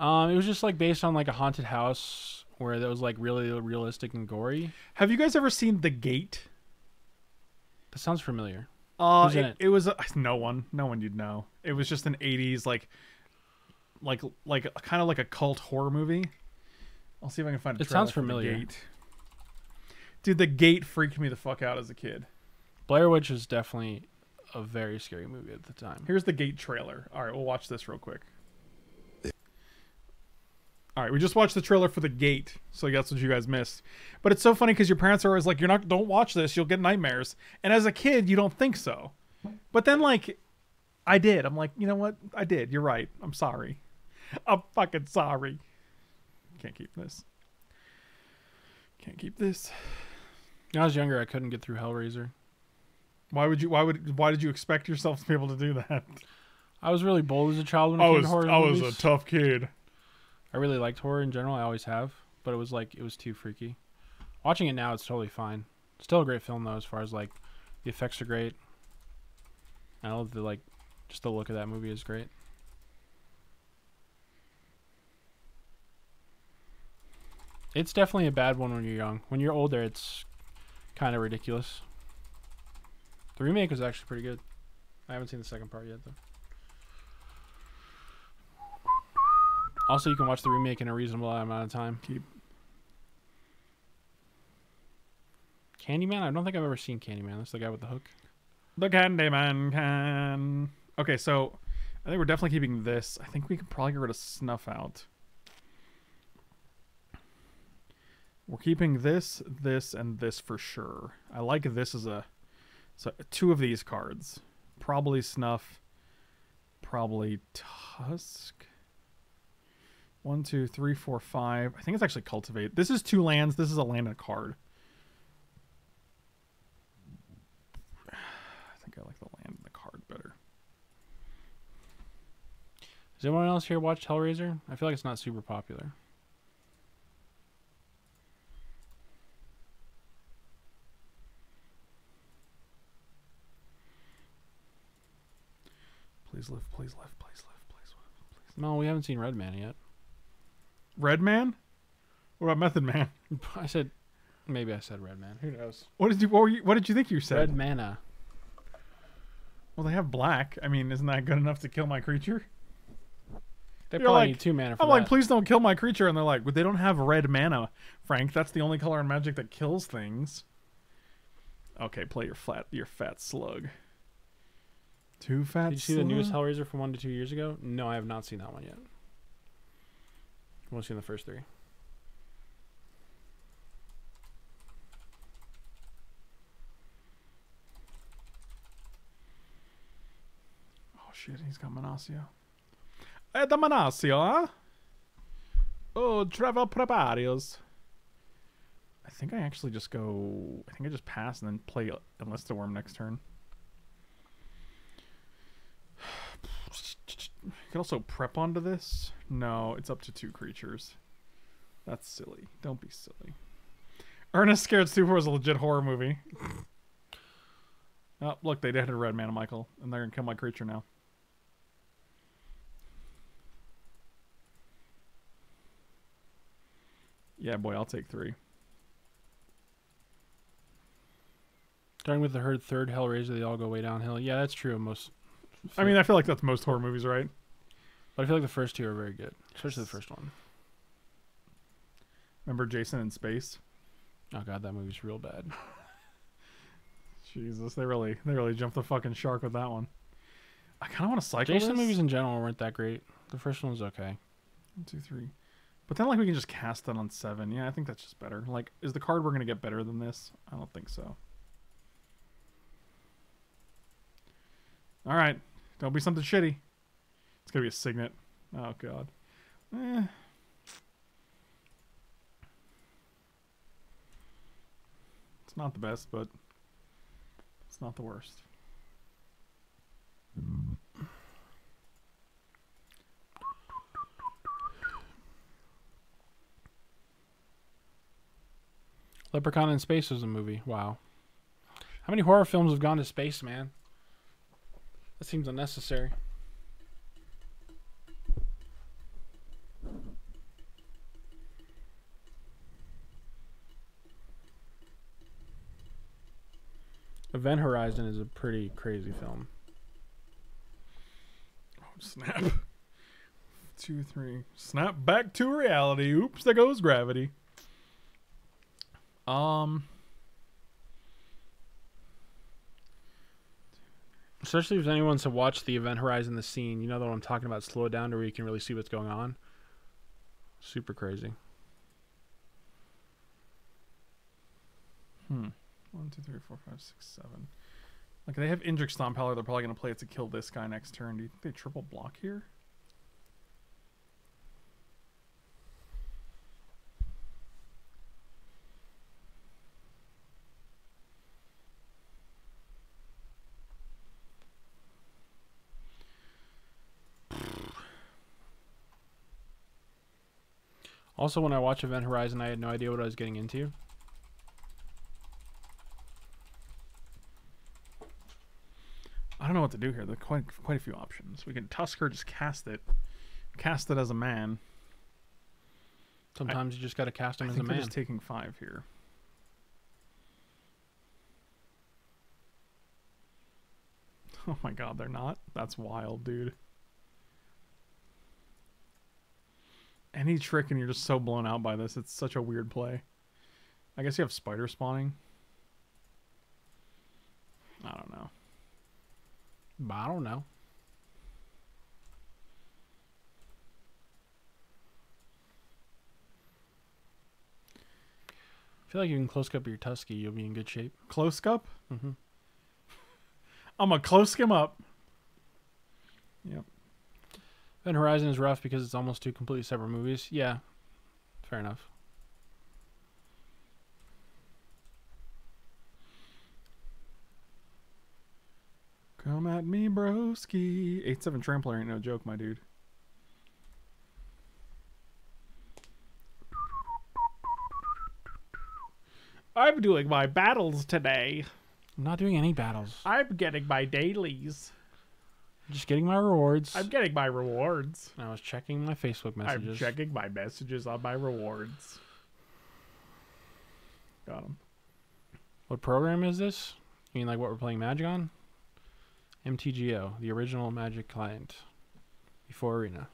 Um, it was just like based on like a haunted house where that was like really realistic and gory. Have you guys ever seen The Gate? That sounds familiar. Uh, it, it? it was a, no one, no one you'd know. It was just an '80s like, like, like kind of like a cult horror movie. I'll see if I can find. A It sounds for The familiar. Gate. Dude, The Gate freaked me the fuck out as a kid. Blair Witch is definitely a very scary movie at the time. Here's the Gate trailer. All right, we'll watch this real quick. All right, we just watched the trailer for The Gate, so that's what you guys missed. But it's so funny because your parents are always like, "You're not, don't watch this. You'll get nightmares." And as a kid, you don't think so. But then, like, I did. I'm like, you know what? I did. You're right. I'm sorry. I'm fucking sorry. Can't keep this. Can't keep this. When I was younger, I couldn't get through Hellraiser. Why would you? Why would? Why did you expect yourself to be able to do that? I was really bold as a child when it I came was. to horror I was a tough kid. I really liked horror in general. I always have, but it was like it was too freaky. Watching it now, it's totally fine. Still a great film though, as far as like the effects are great. I love the like, just the look of that movie is great. It's definitely a bad one when you're young. When you're older, it's kind of ridiculous. The remake was actually pretty good. I haven't seen the second part yet though. Also, you can watch the remake in a reasonable amount of time. Keep. Candyman? I don't think I've ever seen Candyman. That's the guy with the hook. The Candyman can. Okay, so I think we're definitely keeping this. I think we can probably get rid of Snuff out. We're keeping this, this, and this for sure. I like this as a. So two of these cards. Probably Snuff. Probably Tusk. One, two, three, four, five. I think it's actually Cultivate. This is two lands. This is a land and a card. I think I like the land and the card better. Has anyone else here watched Hellraiser? I feel like it's not super popular. Please live, please live, please live, please live, please. No, we haven't seen Red Man yet. Red Man? What about Method Man? I said, maybe I said Red Man. Who knows? What did you what, were you, what did you think you said? Red Mana. Well, they have black. I mean, isn't that good enough to kill my creature? They You're probably like- need two mana for I'm that. like, please don't kill my creature, and they're like, well, they don't have red mana, Frank. That's the only color in Magic that kills things. Okay, play your flat, your fat slug. Two fat. Did you see the newest? Hellraiser from one to two years ago? No, I have not seen that one yet. I've only seen the first three. Oh shit, he's got Manasio. Eh, the Manasio, huh? Oh, Travel Preparations. I think I actually just go. I think I just pass and then play Enlisted Wurm next turn. You could also prep onto this. No, it's up to two creatures. That's silly. Don't be silly. Ernest Scared Super was a legit horror movie. oh, look, they did a red mana, Michael, and they're gonna kill my creature now. Yeah, boy, I'll take three. Starting with the herd third Hellraiser, they all go way downhill. Yeah, that's true. Most. I mean, I feel like that's most horror movies, right? but I feel like the first two are very good, especially the first one. Remember Jason in Space? Oh god, that movie's real bad. Jesus, they really they really jumped the fucking shark with that one. I kind of want to cycle Jason this. movies in general weren't that great. The first one was okay. One, two, three. But then, like, we can just cast that on seven. Yeah, I think that's just better. Like, is the card we're gonna get better than this? I don't think so. All right, don't be something shitty. It's gonna be a signet. Oh god. Eh. It's not the best, but it's not the worst. Leprechaun in Space was a movie. Wow. How many horror films have gone to space, man? That seems unnecessary. Event Horizon is a pretty crazy film. Oh, snap. Two, three. Snap back to reality. Oops, there goes gravity. Um, Especially if anyone's to watch the Event Horizon, the scene, you know what I'm talking about. Slow it down to where you can really see what's going on. Super crazy. hmm. One, two, three, four, five, six, seven. Like they have Indrik Stomphowler. They're probably gonna play it to kill this guy next turn. Do you think they triple block here? Also, when I watch Event Horizon, I had no idea what I was getting into. I don't know what to do here. There are quite quite a few options. We can Tusker, just cast it, cast it as a man. Sometimes you just got to cast him I as a man. just taking five here. Oh my god, they're not? That's wild, dude. Any trick and you're just so blown out by this. It's such a weird play. I guess you have spider spawning. I don't know. But I don't know. I feel like you can close up your Tusky, you'll be in good shape. Close cup? Mm-hmm. I'm gonna close him up. Yep. Event Horizon is rough because it's almost two completely separate movies. Yeah, fair enough. Come at me, broski. 8-7 trampler ain't no joke, my dude. I'm doing my battles today. I'm not doing any battles. I'm getting my dailies. Just getting my rewards. I'm getting my rewards. I was checking my Facebook messages. I'm checking my messages on my rewards. Got them. What program is this? You mean like what we're playing Magic on? MTGO, the original Magic client, before Arena.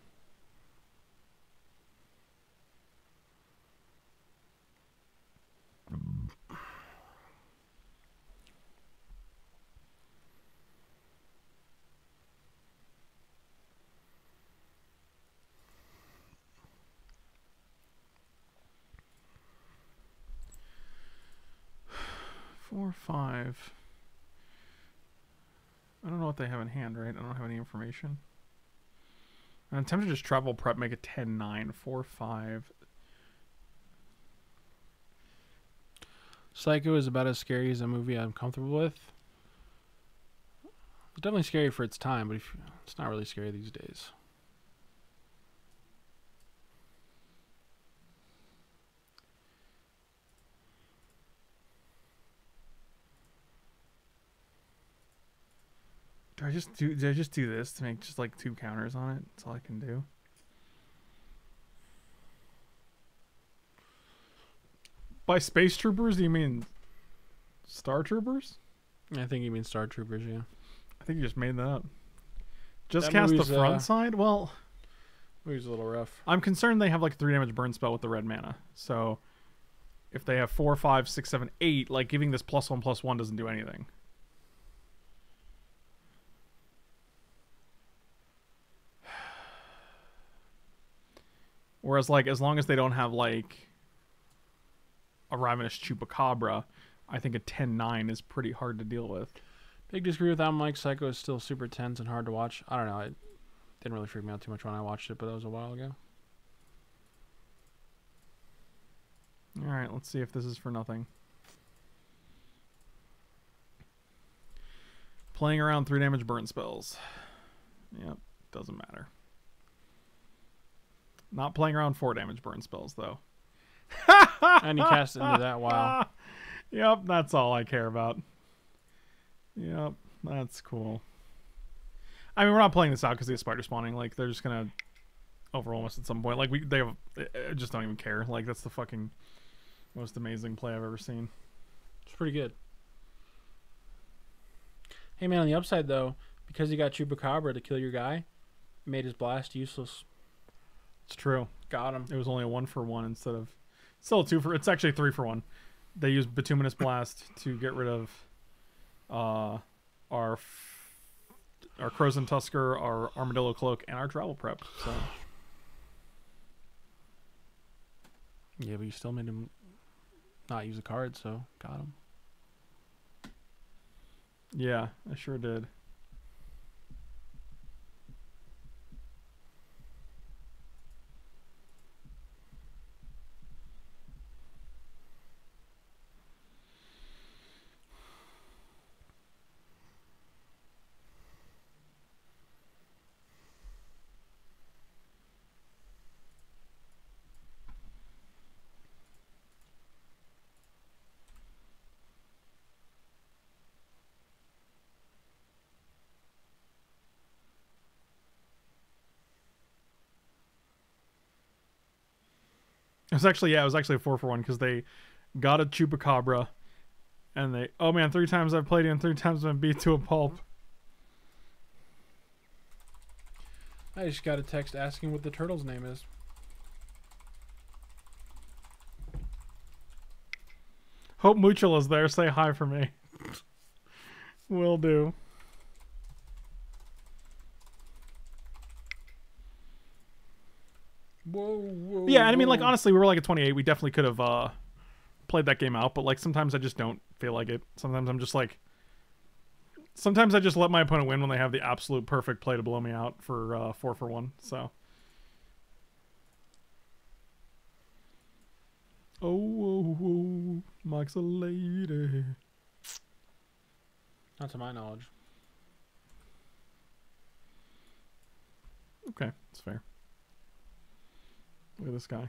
Four, five. I don't know what they have in hand, right? I don't have any information. I'm to just travel prep, make it 10 9, 4 5. Psycho is about as scary as a movie I'm comfortable with. It's definitely scary for its time, but it's not really scary these days. Do I just do? Did I just do this to make just like two counters on it? That's all I can do. By space troopers, do you mean star troopers? I think you mean Star Troopers, yeah. I think you just made that up. Just That cast the front uh, side. Well, Movie's a little rough. I'm concerned they have like three damage burn spell with the red mana. So if they have four, five, six, seven, eight, like giving this plus one plus one doesn't do anything. Whereas like as long as they don't have like a Ravenous Chupacabra, I think a 10-9 is pretty hard to deal with. Big disagree with that. Mike Psycho is still super tense and hard to watch. I don't know. It didn't really freak me out too much when I watched it, but that was a while ago. All right, let's see if this is for nothing. Playing around three damage burn spells. Yep, doesn't matter. Not playing around four damage burn spells though. And he cast it into that wow. yep, that's all I care about. Yep, that's cool. I mean, we're not playing this out because they have spider spawning. Like, they're just gonna overwhelm us at some point. Like, we they have, I just don't even care. Like, that's the fucking most amazing play I've ever seen. It's pretty good. Hey man, on the upside though, because he got Chupacabra to kill your guy, made his blast useless. It's true. Got him. It was only a one for one instead of still a two for. It's actually three for one. They used bituminous blast to get rid of uh, our f- our Krosan Tusker, our Armadillo Cloak, and our Travel Prep. So Yeah, but you still made him not use a card, so got him. yeah, I sure did. Was actually yeah, it was actually a four for one because they got a Chupacabra, and they oh man, three times I've played it and three times I've been beat to a pulp. I just got a text asking what the turtle's name is. Hope Mutual is there. Say hi for me. Will do. Whoa, whoa. Yeah, and I mean, like honestly, we were like at 28. We definitely could have uh, played that game out, but like sometimes I just don't feel like it. Sometimes I'm just like, sometimes I just let my opponent win when they have the absolute perfect play to blow me out for uh, four for one. So. Oh, oh, oh, Mike's a lady. Not to my knowledge. Okay, that's fair. Look at this guy.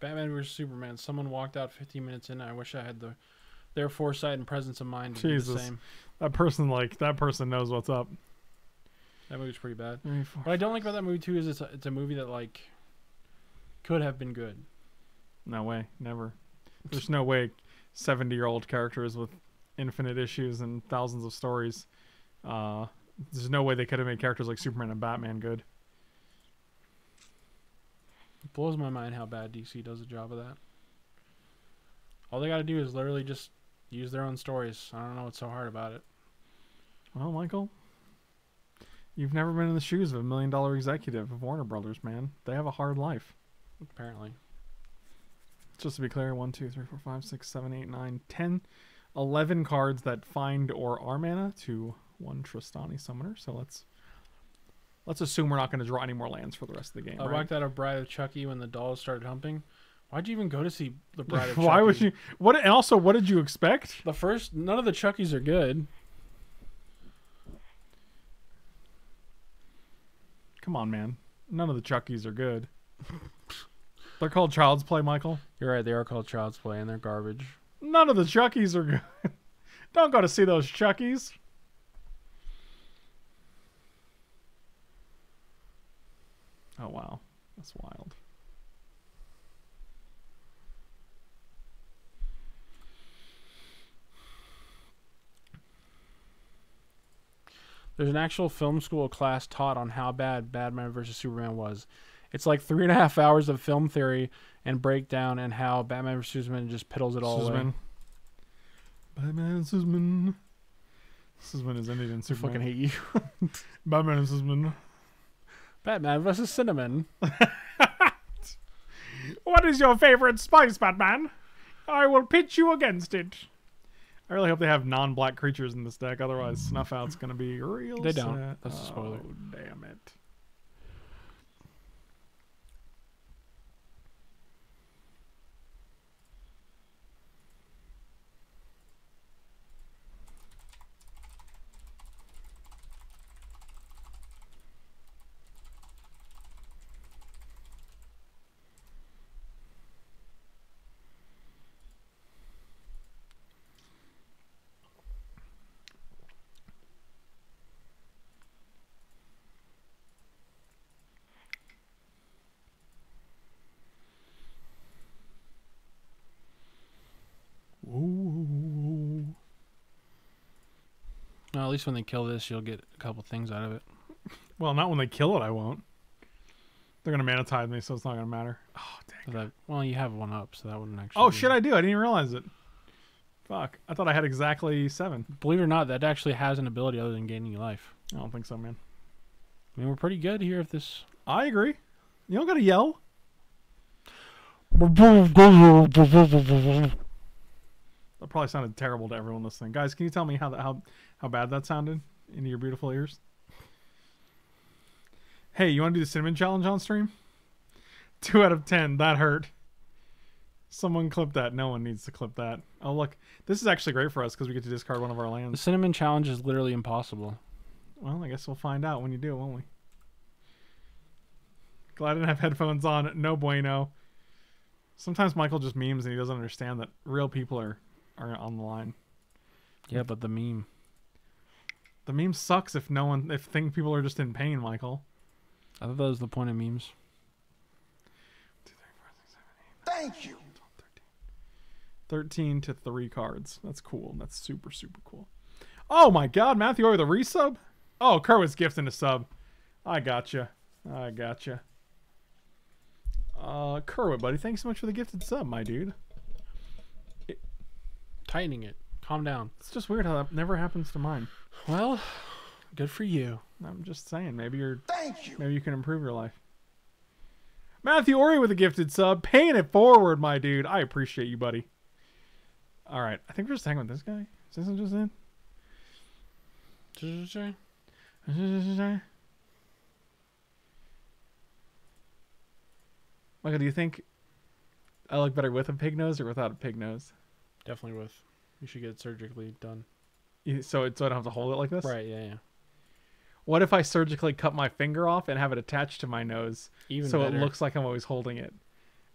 Batman vs Superman. Someone walked out 15 minutes in. I wish I had the their foresight and presence of mind to do the Jesus. same. That person, like, that person knows what's up. That movie's pretty bad. Three, four, What I don't like about that movie too is it's a, it's a movie that like could have been good. No way, never. There's no way 70 year old characters with infinite issues and thousands of stories. Uh, there's no way they could have made characters like Superman and Batman good. Blows my mind how bad DC does a job of that. All they got to do is literally just use their own stories. I don't know what's so hard about it. Well, Michael, you've never been in the shoes of a million dollar executive of Warner Brothers, man. They have a hard life. Apparently, Just to be clear, 1, 2, 3, 4, 5, 6, 7, 8, 9, 10, 11 cards that find or are mana to one Tristani summoner. So let's let's assume we're not going to draw any more lands for the rest of the game. I right? walked out of Bride of Chucky when the dolls started humping. Why'd you even go to see the Bride of Chucky? Why would you? What? And also, what did you expect? The first, none of the Chuckies are good. Come on, man. None of the Chuckies are good. They're called Child's Play, Michael. You're right. They are called Child's Play, and they're garbage. None of the Chuckies are good. Don't go to see those Chuckies. Oh wow, that's wild. There's an actual film school class taught on how bad Batman vs Superman was. It's like three and a half hours of film theory and breakdown, and how Batman vs Superman just piddles it all Superman. away. Batman Superman. This is ended in Superman. I fucking hate you. Batman Superman. Batman versus Cinnamon. What is your favorite spice, Batman? I will pitch you against it. I really hope they have non-black creatures in this deck. Otherwise, Snuff Out's gonna be real. They don't. That's a spoiler. Oh, damn it. Ooh. Well, at least when they kill this, you'll get a couple things out of it. Well, not when they kill it. I won't. They're gonna manitize me, so it's not gonna matter. Oh dang. So that, well, you have one up, so that wouldn't actually. Oh be- shit! I do. I didn't even realize it. Fuck. I thought I had exactly seven. Believe it or not, that actually has an ability other than gaining life. I don't think so, man. I mean, we're pretty good here if this. I agree. You don't gotta yell. That probably sounded terrible to everyone listening. Guys, can you tell me how that, how how bad that sounded into your beautiful ears? Hey, you want to do the cinnamon challenge on stream? Two out of ten. That hurt. Someone clip that. No one needs to clip that. Oh look, this is actually great for us because we get to discard one of our lands. The cinnamon challenge is literally impossible. Well, I guess we'll find out when you do, won't we? Glad I didn't have headphones on. No bueno. Sometimes Michael just memes and he doesn't understand that real people are are on the line. Yeah, but the meme. The meme sucks if no one if think people are just in pain, Michael. I thought that was the point of memes. Thank you. 13 to 3 cards. That's cool. That's super, super cool. Oh my god, Matthew over the resub? Oh, Kerwin's gifting a sub. I gotcha. I gotcha. Uh, Kerwin, buddy, thanks so much for the gifted sub, my dude. Tightening it. Calm down. It's just weird how that never happens to mine. Well, good for you. I'm just saying, maybe you're Thank you. maybe you can improve your life. Matthew Ori with a gifted sub, paying it forward, my dude. I appreciate you, buddy. All right, I think we're just hanging with this guy. Is this one just in? Michael, do you think I look better with a pig nose or without a pig nose? Definitely with. You should get it surgically done. So, it, so I don't have to hold it like this. Right, yeah, yeah. What if I surgically cut my finger off and have it attached to my nose, Even so better. it looks like I'm always holding it,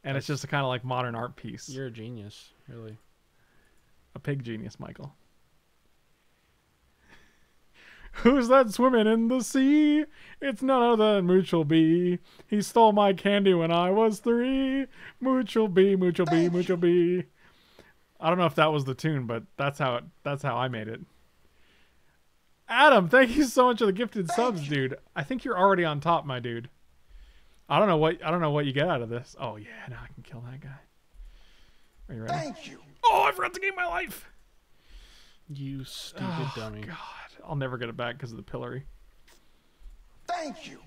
and it's just a kind of like modern art piece. You're a genius, really. a pig genius, Michael. Who's that swimming in the sea? It's none other than Mooch'll Be. He stole my candy when I was three. Mooch'll Be, Mooch'll Be, I don't know if that was the tune, but that's how it, that's how I made it. Adam, thank you so much for the gifted subs, dude. I think you're already on top, my dude. I don't know what I don't know what you get out of this. Oh yeah, now I can kill that guy. Are you ready? Thank you. Oh, I forgot to gain my life. You stupid Oh, dummy. God, I'll never get it back because of the pillory. Thank you.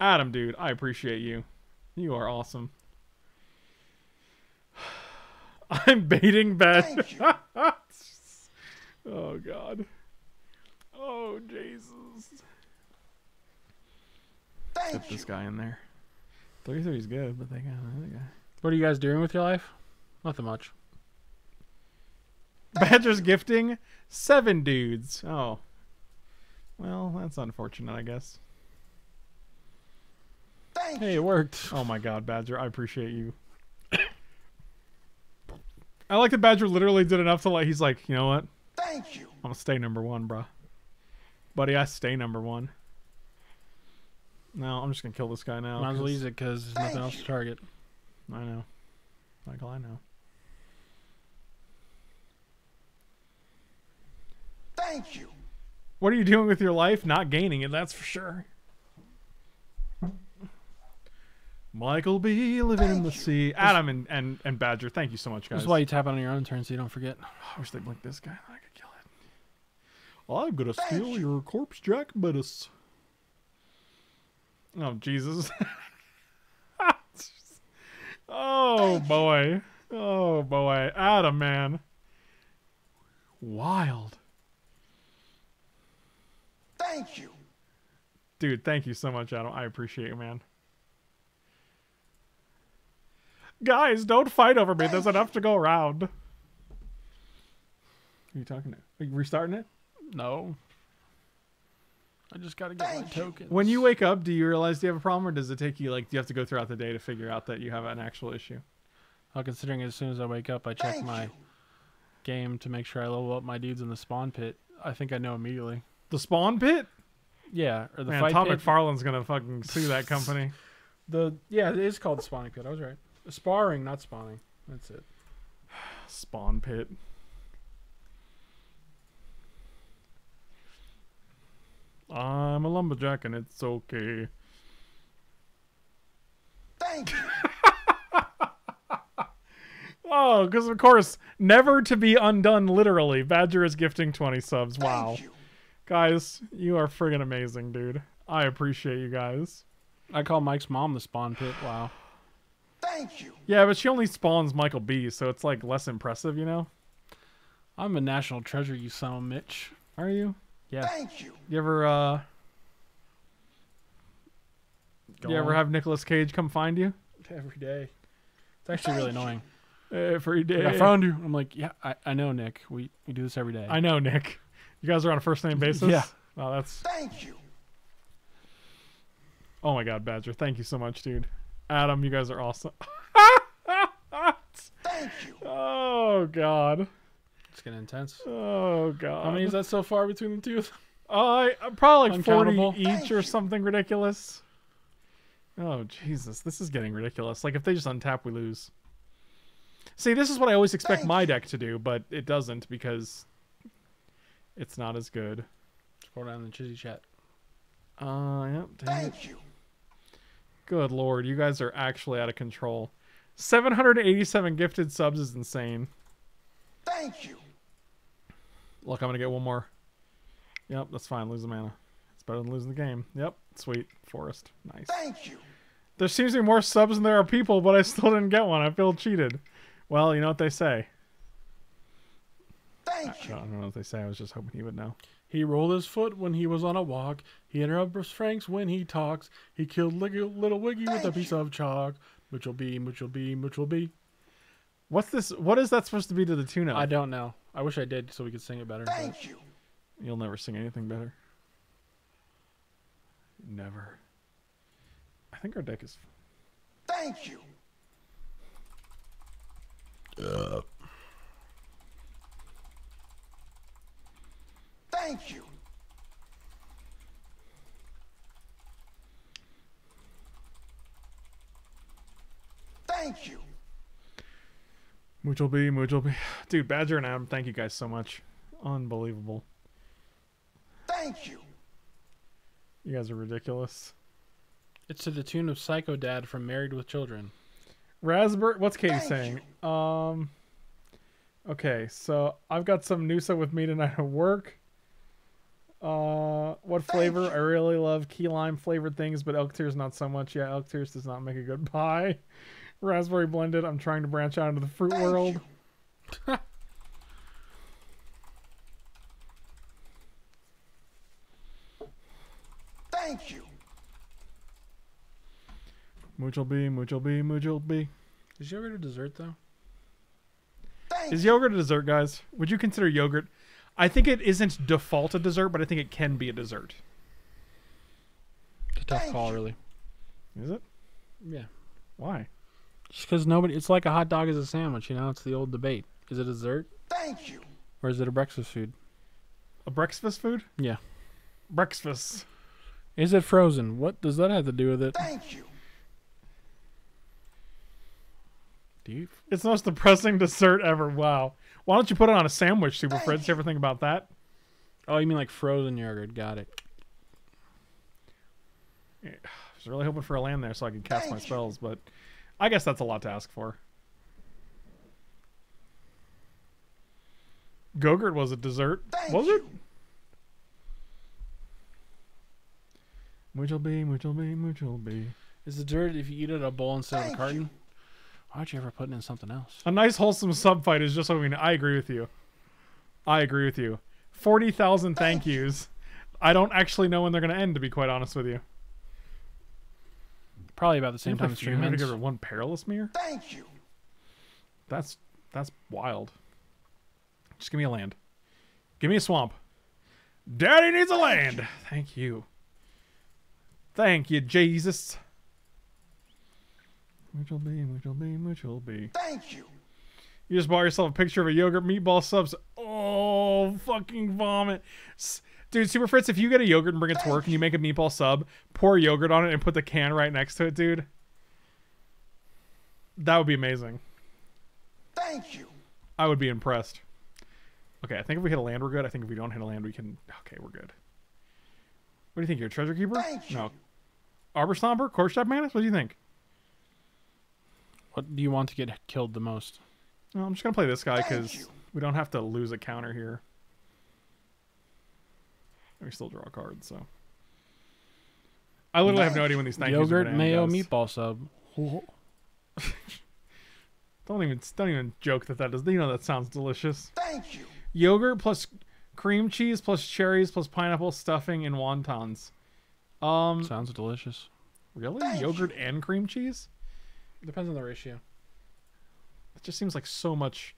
Adam, dude, I appreciate you. You are awesome. I'm baiting you. oh God. Oh Jesus. Thank Put you. this guy in there. Three is good, but they got another guy. What are you guys doing with your life? Nothing much. Badger's gifting seven dudes. Oh. Well, that's unfortunate, I guess. Thank Hey, it worked. Oh my god, Badger, I appreciate you. I like that Badger literally did enough to like he's like, you know what? Thank you. I'm gonna stay number one, bruh. Buddy, I stay number one. No, I'm just gonna kill this guy now. Might as well 'cause- use it because there's nothing else to target. I know. Michael, I know. Thank you. What are you doing with your life? Not gaining it, that's for sure. Michael B. living in the sea. Adam and, and, and Badger, thank you so much, guys. That's why you tap it on your own turn so you don't forget. I wish they blinked this guy. I could kill it. I'm gonna steal your corpse, Jack Bettis. Oh Jesus! oh boy! Oh boy! Adam, man, wild, Thank you. dude. Thank you so much, Adam. I appreciate you, man. Guys, don't fight over me. There's enough to go around. Who are you talking to? Are you restarting it? No. I just gotta get my Thank you. tokens. When you wake up, do you realize do you have a problem, or does it take you like do you have to go throughout the day to figure out that you have an actual issue? Well, considering as soon as I wake up, I check Thank my you. game to make sure I level up my dudes in the spawn pit. I think I know immediately. The spawn pit? Yeah, or the Man, fight Tom pit. McFarlane's gonna fucking sue that company. The yeah, it is called the spawning pit. I was right. Sparring, not spawning. That's it. spawn pit. I'm a lumberjack and it's okay. Thank you. Oh, because of course, never to be undone. Literally, Badger is gifting twenty subs. Wow, Thank you. guys, you are friggin' amazing, dude. I appreciate you guys. I call Mike's mom the spawn pit. Wow. Thank you. Yeah, but she only spawns Michael B, so it's like less impressive, you know? I'm a national treasure, you son of a Mitch. Are you? Yeah. Thank you. You ever uh Go you ever have Nicolas Cage come find you? every day? It's actually really Thank you. annoying. Every day. Like, I found you. I'm like, yeah, I, I know, Nick. We we do this every day. I know, Nick. You guys are on a first name basis? Yeah. Wow, that's Thank you. oh my god, Badger. Thank you so much, dude. Adam, you guys are awesome. Thank you. oh god. It's getting intense. Oh god. How many is that so far between the two? Uh, probably like 40 each or something ridiculous. Oh, Jesus. This is getting ridiculous. Like, if they just untap, we lose. See, this is what I always expect Thank my deck to do, but it doesn't because it's not as good. Scroll down the Chizzy chat. Uh, yep. Dang it. Thank you. Good lord, you guys are actually out of control. 787 gifted subs is insane. Thank you. Look, I'm gonna get one more. Yep, that's fine. Lose the mana. It's better than losing the game. Yep, sweet. Forest. Nice. Thank you. There seems to be more subs than there are people, but I still didn't get one. I feel cheated. Well, you know what they say. I Thank you. I don't know what they say. I was just hoping you would know. He rolled his foot when he was on a walk. He interrupts Franks when he talks. He killed little, little Wiggy with a piece you. of chalk. Mitchell B, Mitchell B, Mitchell B. What's this? What is that supposed to be to the tune of? I don't know. I wish I did so we could sing it better. Thank you. You'll never sing anything better. Never. I think our deck is. Thank you. Uh. Thank you. Thank you. Muchel B, Muchel B. Dude, Badger and Adam, thank you guys so much. Unbelievable. Thank you. You guys are ridiculous. It's to the tune of Psycho Dad from Married with Children. Raspberry. What's Katie Thank saying? Um. Okay, so I've got some new stuff with me tonight at work. Uh, what flavor? I really love key lime flavored things, but elk tears not so much. Yeah, elk tears does not make a good pie. Raspberry blended. I'm trying to branch out into the fruit Thank world. you. Thank you. Muchel B, Muchel B, Muchel B. Is yogurt a dessert though? Thank Is yogurt a dessert, guys? Would you consider yogurt? I think it isn't default a dessert, but I think it can be a dessert. It's a tough Thank call, you. really. Is it? Yeah. Why? Just because nobody, it's like a hot dog is a sandwich. You know, it's the old debate. Is it a dessert Thank you. or is it a breakfast food? A breakfast food? Yeah. Breakfast. Is it frozen? What does that have to do with it? Thank you. Do you? It's the most depressing dessert ever. Wow. Why don't you put it on a sandwich, Super Thank Fritz? You ever think about that? Oh, you mean like frozen yogurt? Got it. I was really hoping for a land there so I could cast my Thank you. spells, but I guess that's a lot to ask for. Gogurt was a dessert. Thank was it? you. Much'll be, much'll be, much'll be. Is the dirt if you eat it out a bowl instead of a carton? you. Why'd you ever putting in something else? A nice wholesome sub fight is just what we need. I agree with you. I agree with you. Forty thousand thank yous. I don't actually know when they're gonna end, to be quite honest with you. Probably about the same Same time time the stream to ends. give her one Perilous Myr. Thank you. That's that's wild. Just give me a land. Give me a swamp. Daddy needs a land. Thank you. Thank you, Jesus. Which will be, which will be, which will be. Thank you. You just bought yourself a picture of a yogurt meatball subs. Oh, fucking vomit. S- Dude, Super Fritz, if you get a yogurt and bring it to work and you make a meatball sub, pour yogurt on it and put the can right next to it, dude. That would be amazing. Thank you. I would be impressed. Okay, I think if we hit a land, we're good. I think if we don't hit a land, we can. Okay, we're good. What do you think? You're a treasure keeper? Thank you. No. Arbor Stomper? Core Step Manus? What do you think? What do you want to get killed the most? Well, I'm just gonna play this guy because we don't have to lose a counter here. We still draw cards. so. I literally have no idea when these thank yous are Yogurt mayo guys. meatball sub. Don't even don't even joke that that does. You know that sounds delicious. Thank you. Yogurt plus cream cheese plus cherries plus pineapple stuffing and wontons. Um, Sounds delicious. really? Thank Yogurt and cream cheese? Depends on the ratio. It just seems like so much.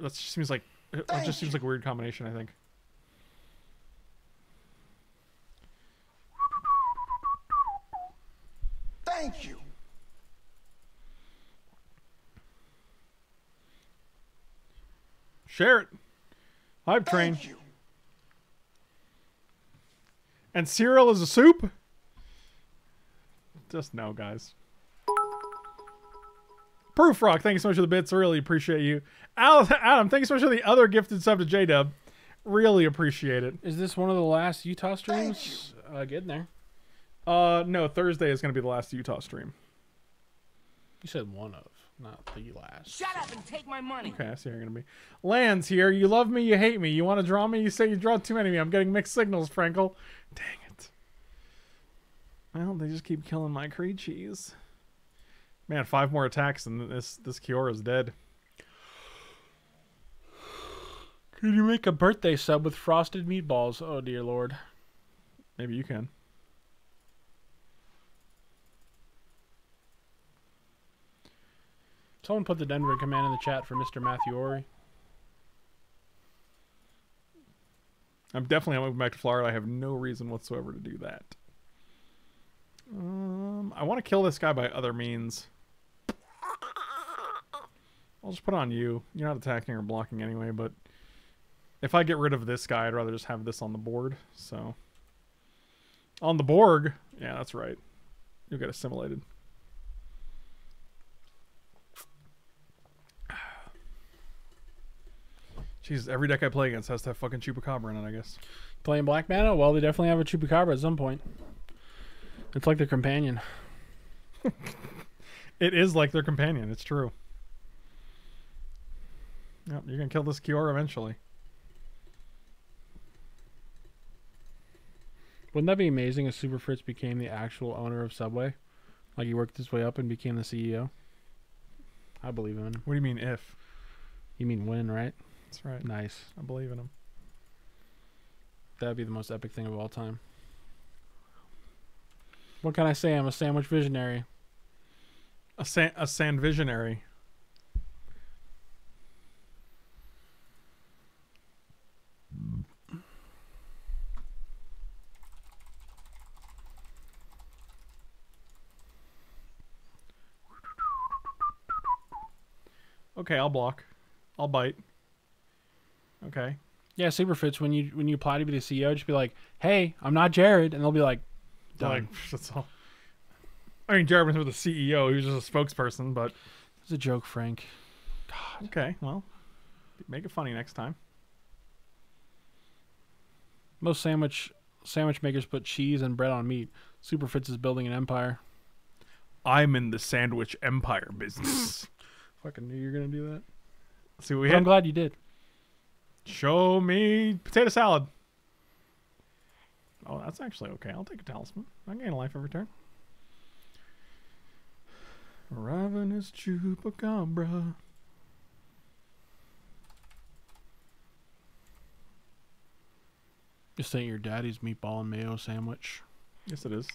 That just seems like it it just seems like a weird combination. I think. Thank you. Share it. Hype train. Thank you. And cereal is a soup? Just no, guys. Proof Rock, thank you so much for the bits. Really appreciate you. Al- Adam, thank you so much for the other gifted sub to J Dub. Really appreciate it. Is this one of the last Utah streams? Uh, getting there. Uh, no, Thursday is going to be the last Utah stream. You said one of, not the last. Shut up and take my money. Okay, I see you're going to be. Lands here. You love me, you hate me. You want to draw me, you say you draw too many of me. I'm getting mixed signals, Frankel. Dang it. Well, they just keep killing my Creed cheese. Man, five more attacks and this this Kiora is dead. Could you make a birthday sub with frosted meatballs? Oh dear lord. Maybe you can. Someone put the Denver command in the chat for Mr. Matthew Ori. I'm definitely moving back to Florida. I have no reason whatsoever to do that. Um, I want to kill this guy by other means. I'll just put on you. You're not attacking or blocking anyway, but if I get rid of this guy, I'd rather just have this on the board. So on the Borg, yeah, that's right. You'll get assimilated. Jeez, every deck I play against has to have fucking Chupacabra in it, I guess. Playing Black Mana? Well, they definitely have a Chupacabra at some point. It's like their companion. It is like their companion. It's true. Yep, you're gonna kill this Kiora eventually. Wouldn't that be amazing if Super Fritz became the actual owner of Subway? Like he worked his way up and became the CEO? I believe in him. What do you mean if? You mean when, right? That's right. Nice. I believe in him. That'd be the most epic thing of all time. What can I say? I'm a sandwich visionary. A san- a sand visionary. Okay, I'll block. I'll bite. Okay. Yeah, Super Fritz. When you when you apply to be the CEO, just be like, "Hey, I'm not Jared," and they'll be like, "Done." Like that's all. I mean, Jared was the CEO. He was just a spokesperson, but it's a joke, Frank. okay. Well, make it funny next time. Most sandwich sandwich makers put cheese and bread on meat. Super Fritz is building an empire. I'm in the sandwich empire business. Fucking knew you were gonna do that. See we But I'm glad you did. Show me potato salad. Oh, that's actually okay. I'll take a talisman. I gain a life every turn. Ravenous chupacabra. This ain't your daddy's meatball and mayo sandwich. Yes, it is.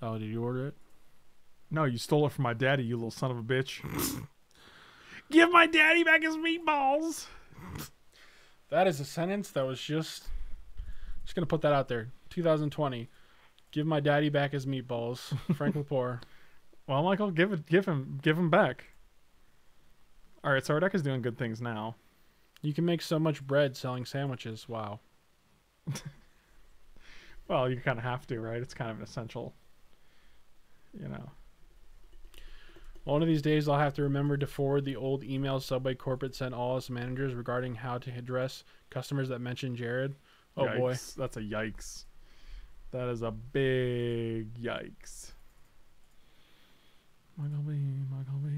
Oh, did you order it? No, you stole it from my daddy, you little son of a bitch. Give my daddy back his meatballs. That is a sentence that was just just gonna put that out there. 2020. Give my daddy back his meatballs. Frank Lepore. Well, Michael, give it, give him, give him back. All right, so our deck is doing good things now. You can make so much bread selling sandwiches. Wow. Well, you kind of have to, right? It's kind of an essential. You know. One of these days, I'll have to remember to forward the old email Subway corporate sent all us managers regarding how to address customers that mention Jared. Oh boy. That's a yikes. That is a big yikes. B,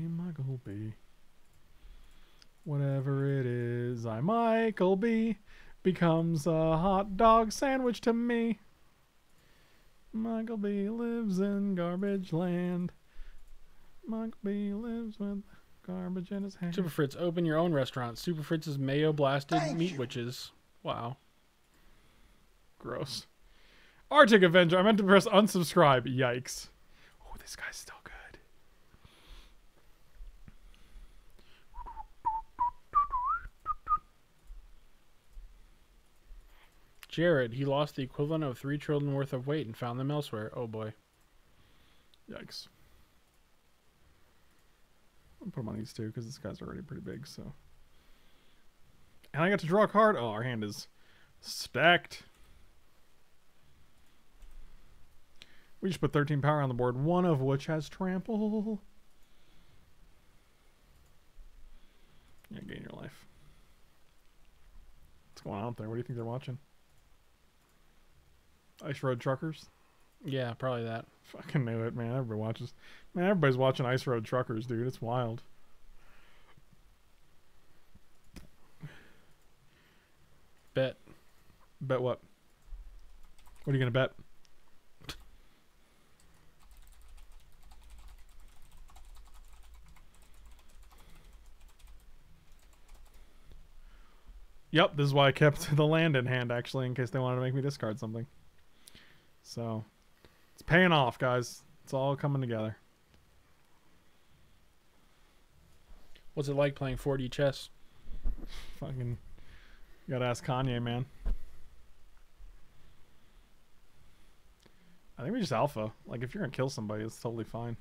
Michael B. Whatever it is, I Michael B becomes a hot dog sandwich to me. Michael B lives in garbage land. Michael B lives with garbage in his hand. Super Fritz, open your own restaurant. Super Fritz's mayo blasted Thank meat you. witches. Wow. Gross. Arctic Avenger. I meant to press unsubscribe. Yikes. Oh, this guy's still good. Jared, he lost the equivalent of three children worth of weight and found them elsewhere. Oh boy. Yikes. I'll put them on these two because this guy's already pretty big. So, and I got to draw a card. Oh, our hand is stacked. We just put 13 power on the board, one of which has trample. Yeah, gain your life. What's going on there? What do you think they're watching? Ice Road Truckers? Yeah, probably that. Fucking knew it, man. Everybody watches. Man, everybody's watching Ice Road Truckers, dude. It's wild. Bet. Bet what? What are you gonna bet? Yep, this is why I kept the land in hand actually, in case they wanted to make me discard something. So, it's paying off, guys. It's all coming together. What's it like playing 4D chess? Fucking, you gotta ask Kanye, man. I think we just alpha. Like, if you're gonna kill somebody, it's totally fine.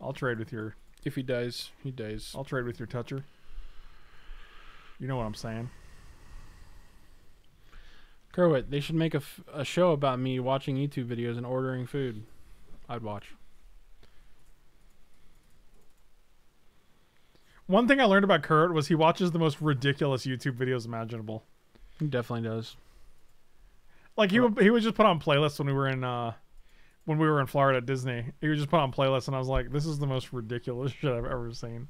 I'll trade with your. If he dies, he dies. I'll trade with your Tusker. You know what I'm saying? Kerwit, they should make a, f- a show about me watching YouTube videos and ordering food. I'd watch. One thing I learned about Kurt was he watches the most ridiculous YouTube videos imaginable. He definitely does. Like he would he would just put on playlists when we were in uh when we were in Florida at Disney. He would just put on playlists and I was like, this is the most ridiculous shit I've ever seen.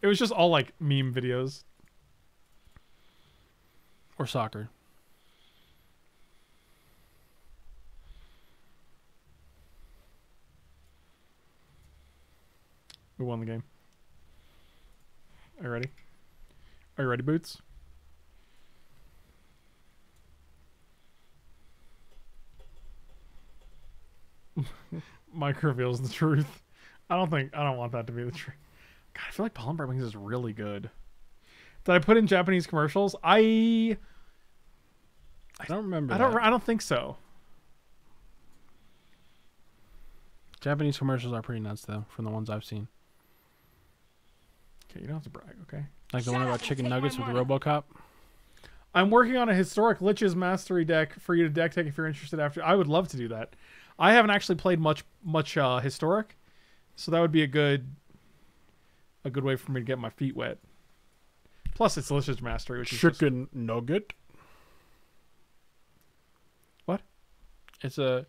It was just all like meme videos. Or soccer. We won the game. Are you ready? Are you ready, Boots? Mike reveals the truth. I don't think I don't want that to be the truth. God, I feel like Palmer Wings is really good. Did I put in Japanese commercials? I I don't remember. I don't that. I don't think so. Japanese commercials are pretty nuts though, from the ones I've seen. Okay, you don't have to brag, okay? Like the Shut one about chicken nuggets with. RoboCop. I'm working on a historic Lich's Mastery deck for you to deck take if you're interested. After I would love to do that. I haven't actually played much much uh, historic, so that would be a good a good way for me to get my feet wet. Plus, it's Delicious Mastery, which is just- Chicken nugget. What? It's a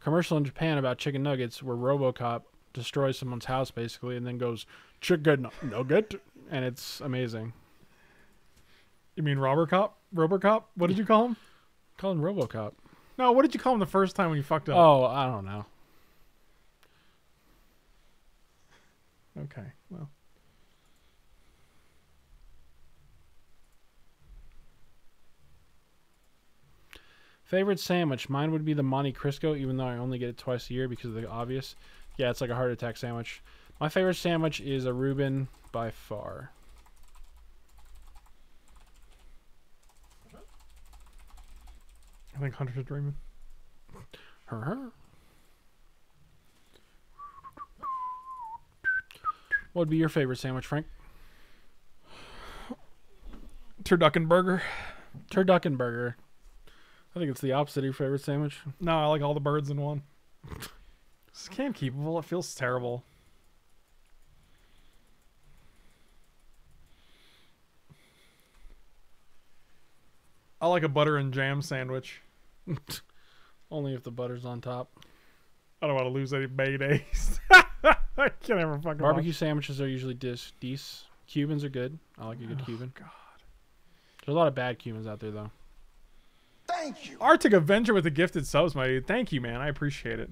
commercial in Japan about chicken nuggets where RoboCop destroys someone's house basically and then goes chicken nugget and it's amazing. you mean Robocop? Robocop? What did you call him? Call him RoboCop. No, what did you call him the first time when you fucked up? Oh, I don't know. Okay, well. Favorite sandwich? Mine would be the Monte Cristo, even though I only get it twice a year because of the obvious. Yeah, it's like a heart attack sandwich. My favorite sandwich is a Reuben by far. I think Hunter's dreaming. Her. What would be your favorite sandwich, Frank? Turducken burger. Turducken I think it's the opposite of your favorite sandwich. No, I like all the birds in one. This can't keepable. It It feels terrible. I like a butter and jam sandwich. Only if the butter's on top. I don't want to lose any mayonnaise. I can't ever fucking Barbecue sandwiches are usually dis dis. Cubans are good. I like a good Oh, Cuban. God. There's a lot of bad Cubans out there though. Thank you. Arctic Avenger with the gifted subs, my dude. Thank you, man. I appreciate it.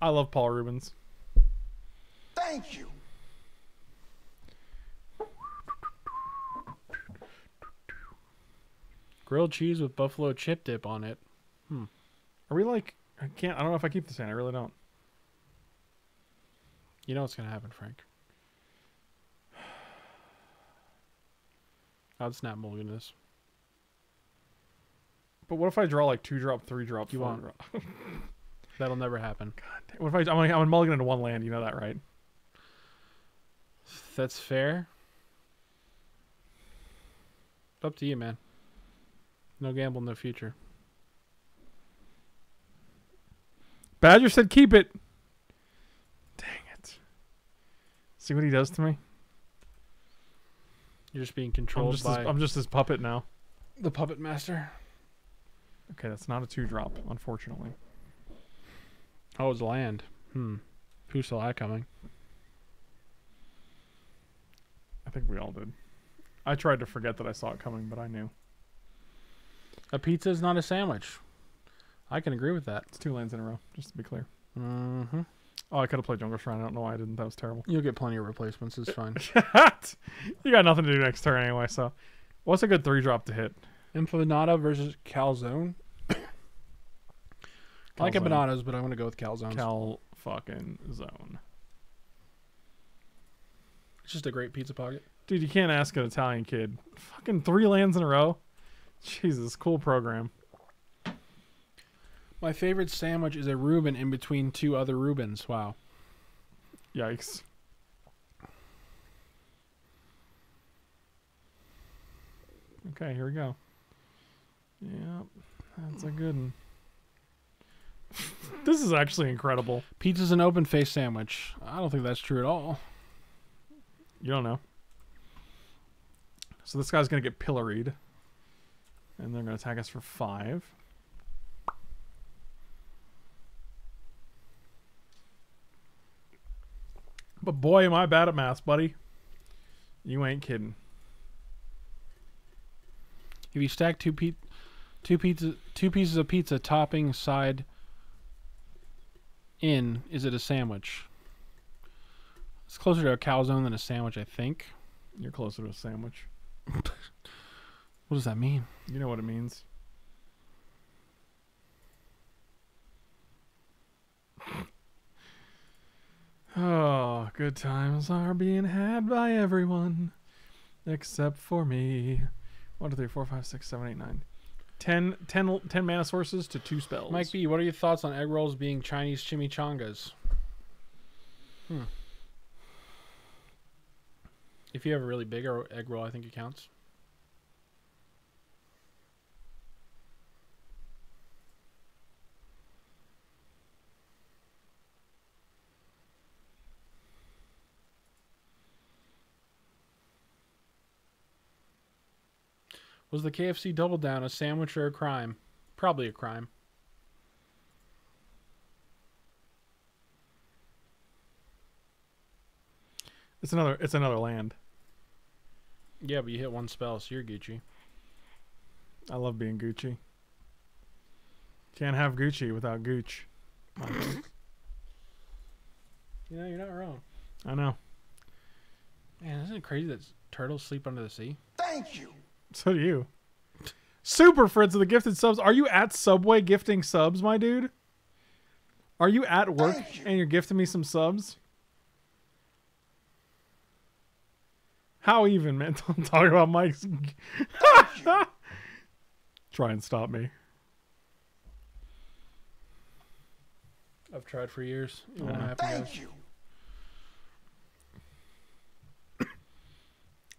I love Paul Reubens. Thank you. Grilled cheese with buffalo chip dip on it. Hmm. Are we like? I can't. I don't know if I keep this in. I really don't. You know what's gonna happen, Frank. I'd snap mulligan this. But what if I draw like two drop, three drop, You four won't. drop? That'll never happen. What if I? I'm I'm mulligan into one land. You know that, right? That's fair. Up to you, man. No gamble, no future. Badger said keep it. Dang it. See what he does to me? You're just being I'm controlled just, by his, I'm just his puppet now. the puppet master. Okay, that's not a two drop, unfortunately. Oh, it's land. Hmm. Who saw that coming? I think we all did. I tried to forget that I saw it coming, but I knew. A pizza is not a sandwich. I can agree with that. It's two lands in a row, just to be clear. Mm-hmm. Oh, I could have played Jungle Shrine. I don't know why I didn't. That was terrible. You'll get plenty of replacements. It's fine. you got nothing to do next turn anyway, so. What's a good three drop to hit? Empanadas versus calzone. I like Calzone. empanadas, but I'm gonna go with calzones. Cal fucking zone. it's just a great pizza pocket. Dude, you can't ask an Italian kid. Fucking three lands in a row. Jesus, cool program. My favorite sandwich is a Reuben in between two other Reubens. Wow. Yikes. Okay, here we go. Yep, that's a good one. this is actually incredible. Pizza's an open face sandwich. I don't think that's true at all. You don't know. So this guy's gonna get pilloried. And they're gonna attack us for five. But boy, am I bad at math, buddy. You ain't kidding. If you stack two pe- two pizza two pieces of pizza topping side in, is it a sandwich? It's closer to a calzone than a sandwich, I think. You're closer to a sandwich. What does that mean? You know what it means. Oh, good times are being had by everyone except for me. One, two, three, four, five, six, seven, eight, nine. Ten, ten, ten mana sources to two spells. Mike B, what are your thoughts on egg rolls being Chinese chimichangas? Hmm. If you have a really big egg roll, I think it counts. Was the KFC double down a sandwich or a crime? Probably a crime. It's another. It's another land. Yeah, but you hit one spell, so you're Gucci. I love being Gucci. Can't have Gucci without Gooch. You know, you're not wrong. I know. Man, isn't it crazy that turtles sleep under the sea? Thank you. So do you. Super Fritz of the gifted subs. Are you at Subway gifting subs, my dude? Are you at work you. and you're gifting me some subs? How even, man? Don't talk about Mike's. Try and stop me. I've tried for years. It won't Yeah. happen, guys. Thank you.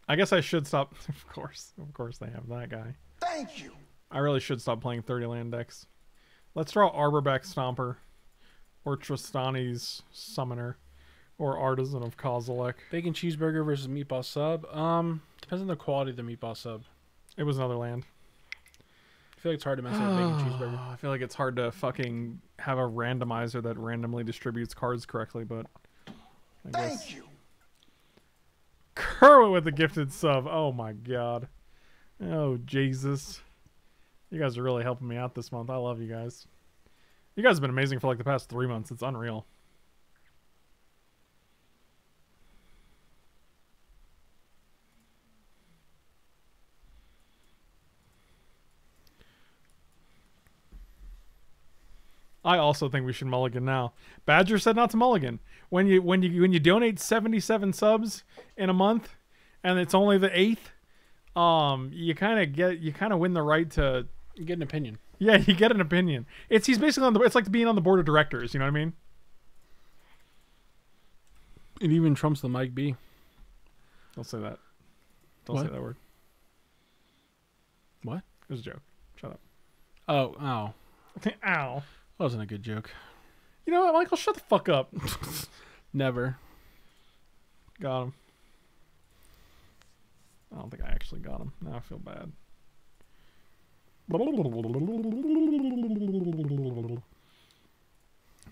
I guess I should stop. Of course, of course they have that guy. Thank you. I really should stop playing 30 land decks. Let's draw Arborback Stomper, or Tilonalli's Summoner, or Artisan of Kozilek. Bacon cheeseburger versus meatball sub. Um, depends on the quality of the meatball sub. It was another land. I feel like it's hard to mess up bacon cheeseburger. I feel like it's hard to fucking have a randomizer that randomly distributes cards correctly, but I guess Thank you. Kerwin with the gifted sub. Oh my god. Oh Jesus. You guys are really helping me out this month. I love you guys. You guys have been amazing for like the past three months. It's unreal. I also think we should mulligan now. Badger said not to mulligan. When you when you when you donate 77 subs in a month and it's only the 8th, um you kind of get you kind of win the right to You get an opinion. yeah, you get an opinion. It's he's basically on the it's like being on the board of directors, you know what I mean? It even trumps the Mike B. Don't say that. Don't What? say that word. What? It was a joke. Shut up. Oh, oh. Ow. That wasn't a good joke. You know what, Michael? Shut the fuck up. Never. got him. I don't think I actually got him. Now I feel bad.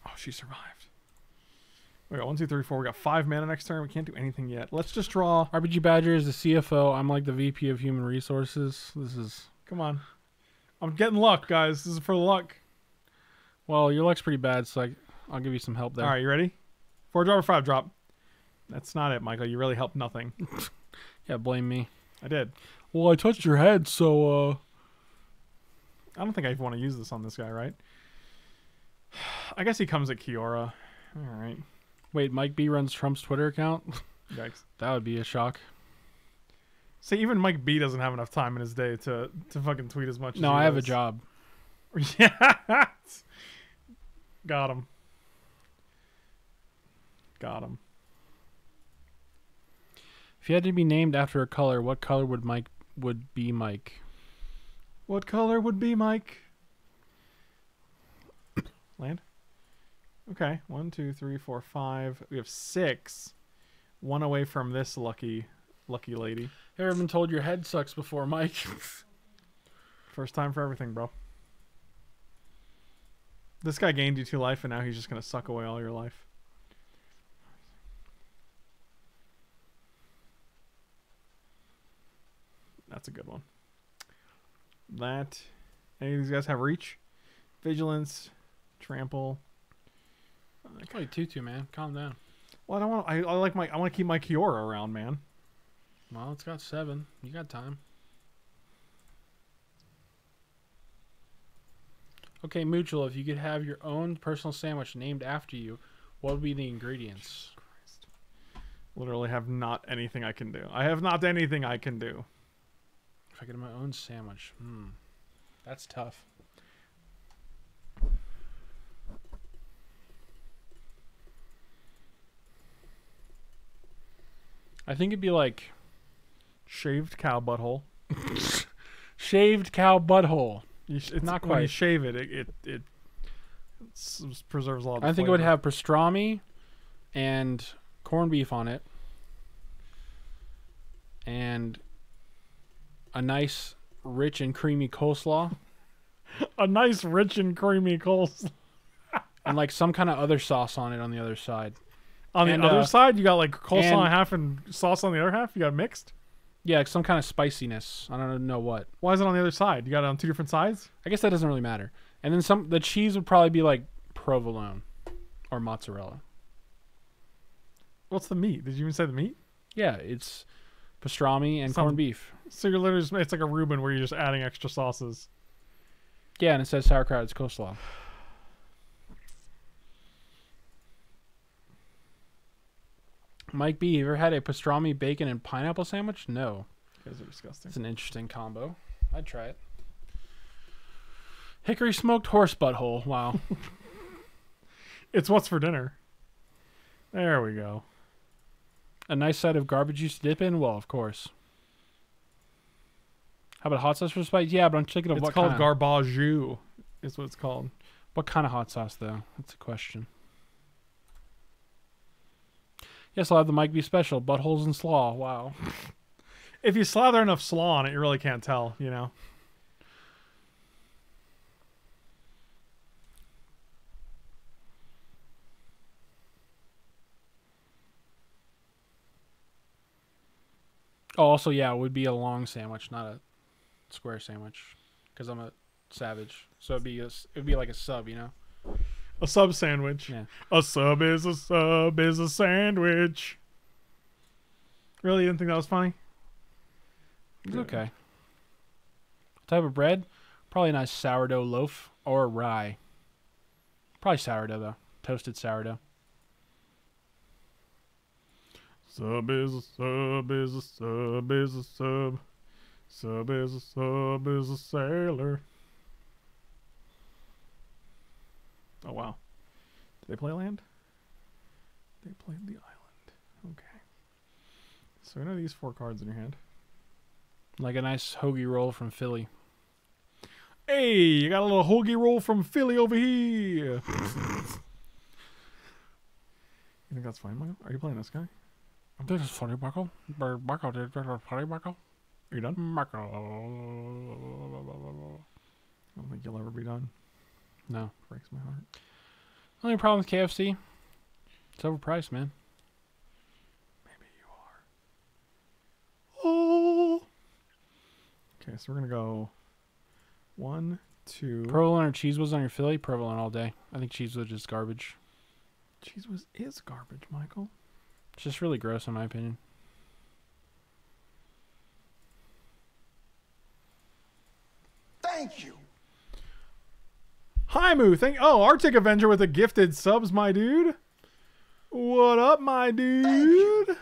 Oh, she survived. We got one, two, three, four. We got five mana next turn. We can't do anything yet. Let's just draw. RBG Badger is the CFO. I'm like the VP of Human Resources. This is Come on. I'm getting luck, guys. This is for luck. Well, your luck's pretty bad, so I, I'll give you some help there. All right, you ready? Four drop or five drop? That's not it, Michael. You really helped nothing. Yeah, blame me. I did. Well, I touched your head, so uh. I don't think I even want to use this on this guy, right? I guess he comes at Kiora. All right. Wait, Mike B runs Trump's Twitter account. Yikes. that would be a shock. See, even Mike B doesn't have enough time in his day to to fucking tweet as much. as No, he I have a job. Yeah. Got him. Got him. If you had to be named after a color, what color would Mike would be Mike? What color would be Mike? Land. Okay, one, two, three, four, five. We have six. One away from this lucky, lucky lady. Ever been told your head sucks before, Mike? First time for everything, bro. This guy gained you two life, and now he's just gonna suck away all your life. That's a good one. That. Any of these guys have reach? Vigilance, trample. It's only tutu, man. Calm down. Well, I don't want. I, I like my. I want to keep my Kiora around, man. Well, it's got seven. You got time. Okay, Mutual, if you could have your own personal sandwich named after you, what would be the ingredients? Literally have not anything I can do. I have not anything I can do. If I get my own sandwich, hmm, that's tough. I think it'd be like Shaved cow butthole. shaved cow butthole. Sh- it's Not When you shave it, it it, it preserves a lot. Of I think it would have pastrami and corned beef on it, and a nice rich and creamy coleslaw A nice, rich and creamy coleslaw. and like some kind of other sauce on it on the other side. On the And, other uh, side, you got like coleslaw and- on half and sauce on the other half. You got mixed. Yeah, some kind of spiciness. I don't know what. Why is it on the other side? You got it on two different sides. I guess that doesn't really matter. And then some. The cheese would probably be like provolone or mozzarella. What's the meat? Did you even say the meat? Yeah, it's pastrami and Some- corned beef. So you're literally just, it's like a Reuben where you're just adding extra sauces. Yeah, and it says sauerkraut. It's coleslaw. Mike B, you ever had a pastrami, bacon, and pineapple sandwich? No. Guys are disgusting. It's an interesting combo. I'd try it. Hickory smoked horse butthole. Wow. It's what's for dinner. There we go. a nice side of garbage juice to dip in? Well, of course. How about hot sauce for spice? Yeah, but I'm thinking of It's what called kind. garbage jus. Is what it's called. what kind of hot sauce, though? That's a question. Yes, I'll have the Mike B special. Buttholes and slaw. Wow. If you slather enough slaw on it, you really can't tell. You know. Oh, also, yeah, it would be a long sandwich, not a square sandwich, because I'm a savage. So it'd be a, it'd be like a sub, you know. A sub sandwich. Yeah. A sub is a sub is a sandwich. Really, you didn't think that was funny? It's Yeah. okay. Type of bread? Probably a nice sourdough loaf or rye. Probably sourdough though. Toasted sourdough. Sub is a sub is a sub is a sub. Sub is a sub is a sailor. Oh wow. Did they play land? They played the island. Okay. So what are these four cards in your hand? Like a nice hoagie roll from Philly. Hey, you got a little hoagie roll from Philly over here. you think that's fine, Michael? Are you playing this guy? This is funny, Michael. Michael, this is funny, Michael. Are you done? Michael. I don't think you'll ever be done. No. Breaks my heart. Only problem with KFC? It's overpriced, man. Maybe you are. Oh. Okay, so we're gonna go one, two. Provolone or cheese whiz on your Philly? Provolone all day. I think cheese whiz is garbage. Cheese whiz is garbage, Michael. It's just really gross in my opinion. Thank you. Hi, Moo. Thank. Oh, Arctic Avenger with a gifted subs, my dude. What up, my dude?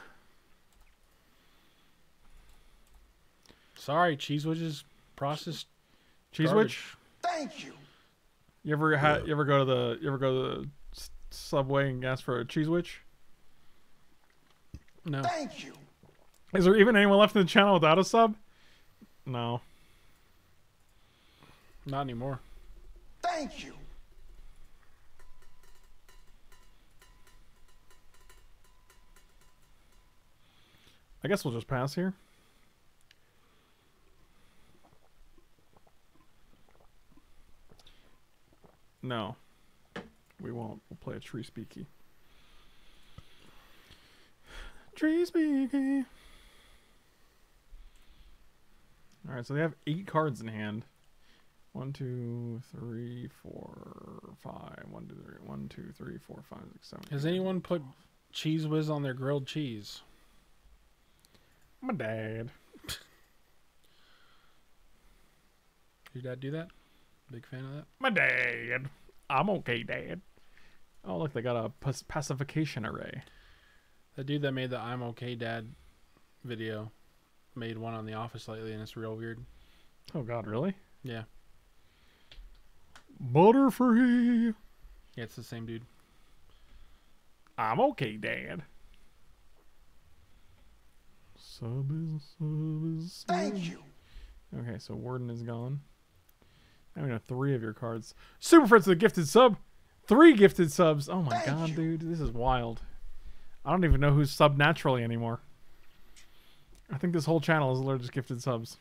Sorry, cheese whiz is processed Cheese garbage. witch. Thank you. You ever had? You ever go to the? You ever go to the subway and ask for a cheese witch? No. Thank you. Is there even anyone left in the channel without a sub? No. Not anymore. Thank you. I guess we'll just pass here. No. We won't. We'll play a tree speaky. Tree speaky. Alright, so they have eight cards in hand. One, two, three, four, five. One, two, three. One, two, three, four, five, six, seven. Has eight, anyone put cheese whiz on their grilled cheese? My dad. Did your dad do that? Big fan of that? My dad. I'm okay, dad. Oh, look, they got a pacification array. The dude that made the I'm okay dad video made one on The Office lately and it's real weird. Oh, God, really? Yeah. Butterfree. Yeah, it's the same dude. I'm okay, dad. Sub is sub is sub. Thank you. Okay, so Warden is gone. Now we know three of your cards. Super Fritz with a gifted sub. Three gifted subs. Oh my Thank god, you. dude. This is wild. I don't even know who's sub naturally anymore. I think this whole channel is allergic to gifted subs.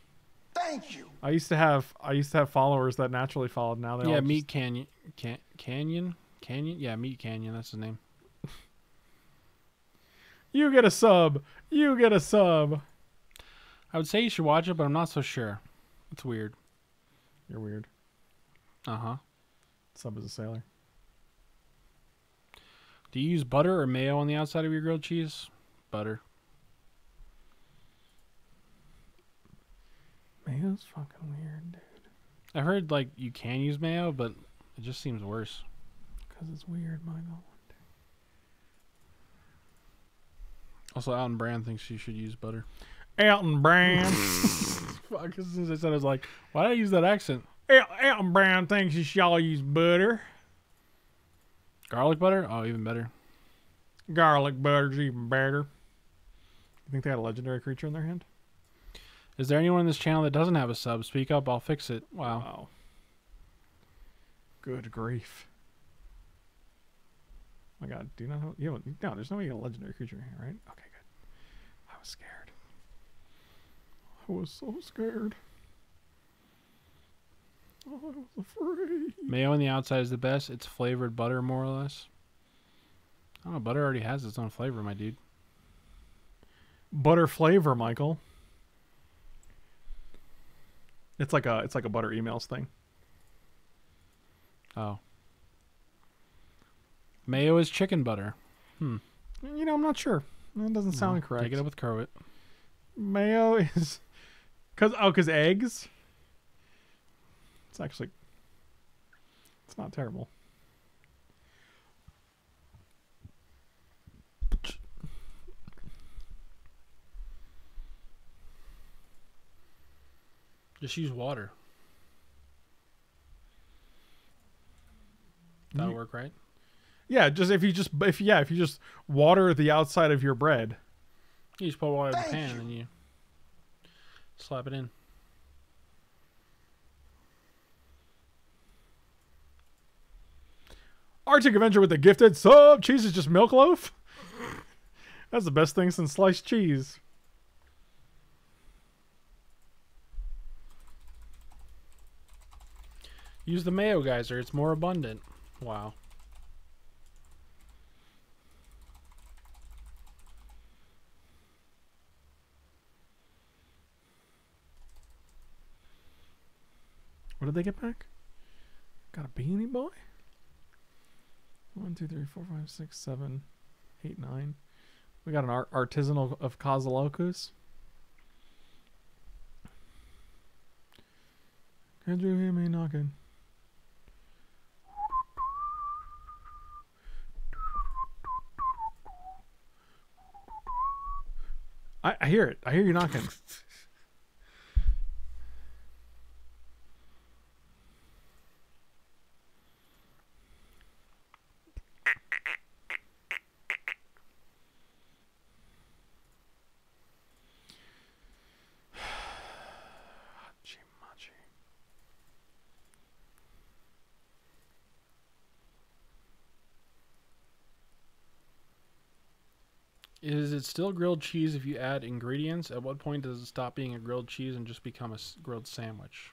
Thank you. I used to have I used to have followers that naturally followed. Now they yeah, all Meat just- Canyon, can, Canyon, Canyon. Yeah, Meat Canyon. That's his name. You get a sub. You get a sub. I would say you should watch it, but I'm not so sure. It's weird. You're weird. Uh huh. Sub is a sailor. Do you use butter or mayo on the outside of your grilled cheese? Butter. Mayo's fucking weird, dude. I heard like you can use mayo, but it just seems worse. Because it's weird, Michael. Also, Alton Brand thinks you should use butter. Elton Brand. Fuck, as soon as I said, it, I was like, why did I use that accent? El- Elton Brand thinks you should all use butter. Garlic butter? Oh, even better. Garlic butter's even better. You think they had a legendary creature in their hand? Is there anyone on this channel that doesn't have a sub? Speak up, I'll fix it. Wow. Wow. Good grief. Oh my god, do you not have you don't no, there's no way a legendary creature in here, right? Okay, good. I was scared. I was so scared. Oh, I was afraid. Mayo on the outside is the best. It's flavored butter, more or less. I don't know. Butter already has its own flavor, my dude. Butter flavor, Michael. It's like a it's like a butter emails thing. Oh. Mayo is chicken butter. Hmm. You know, I'm not sure. That doesn't sound Well, correct. Take it up with Kerwit. Mayo is cuz oh cuz eggs. It's actually it's not terrible. Just use water. That'll Ye- work, right? Yeah, just if you just if yeah, if you just water the outside of your bread. You just put water in the pan you. and then you slap it in. Arctic Avenger with the gifted sub. Cheese is just milk loaf. That's the best thing since sliced cheese. Use the mayo geyser. It's more abundant. Wow. What did they get back? Got a beanie boy? One, two, three, four, five, six, seven, eight, nine. We got an art- artisanal of Kozalokus. Can you hear me knocking? I, I hear it. I hear you knocking. it still grilled cheese if you add ingredients? At what point does it stop being a grilled cheese and just become a grilled sandwich?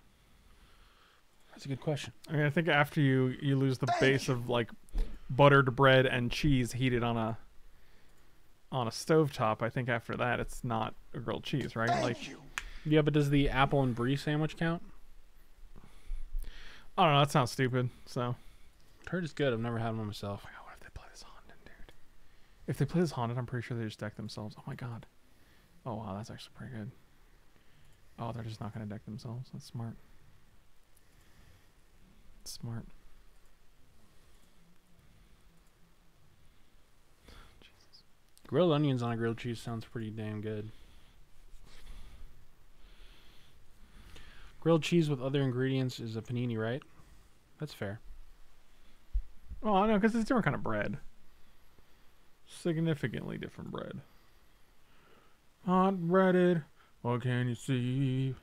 That's a good question. I mean, I think after you you lose the base of like buttered bread and cheese heated on a on a stovetop, I think after that it's not a grilled cheese, right? Thank like you. Yeah, but does the apple and brie sandwich count? I don't know. That sounds stupid. So, I've heard it's good. I've never had one myself. oh my god, what if they play this haunted, dude? If they play this haunted, I'm pretty sure they just deck themselves. Oh my god. Oh wow, that's actually pretty good. Oh, they're just not gonna deck themselves. That's smart. That's smart. Jesus. Grilled onions on a grilled cheese sounds pretty damn good. Grilled cheese with other ingredients is a panini, right? That's fair. Oh, I know, because it's a different kind of bread. Significantly different bread. Hot breaded. What can you see?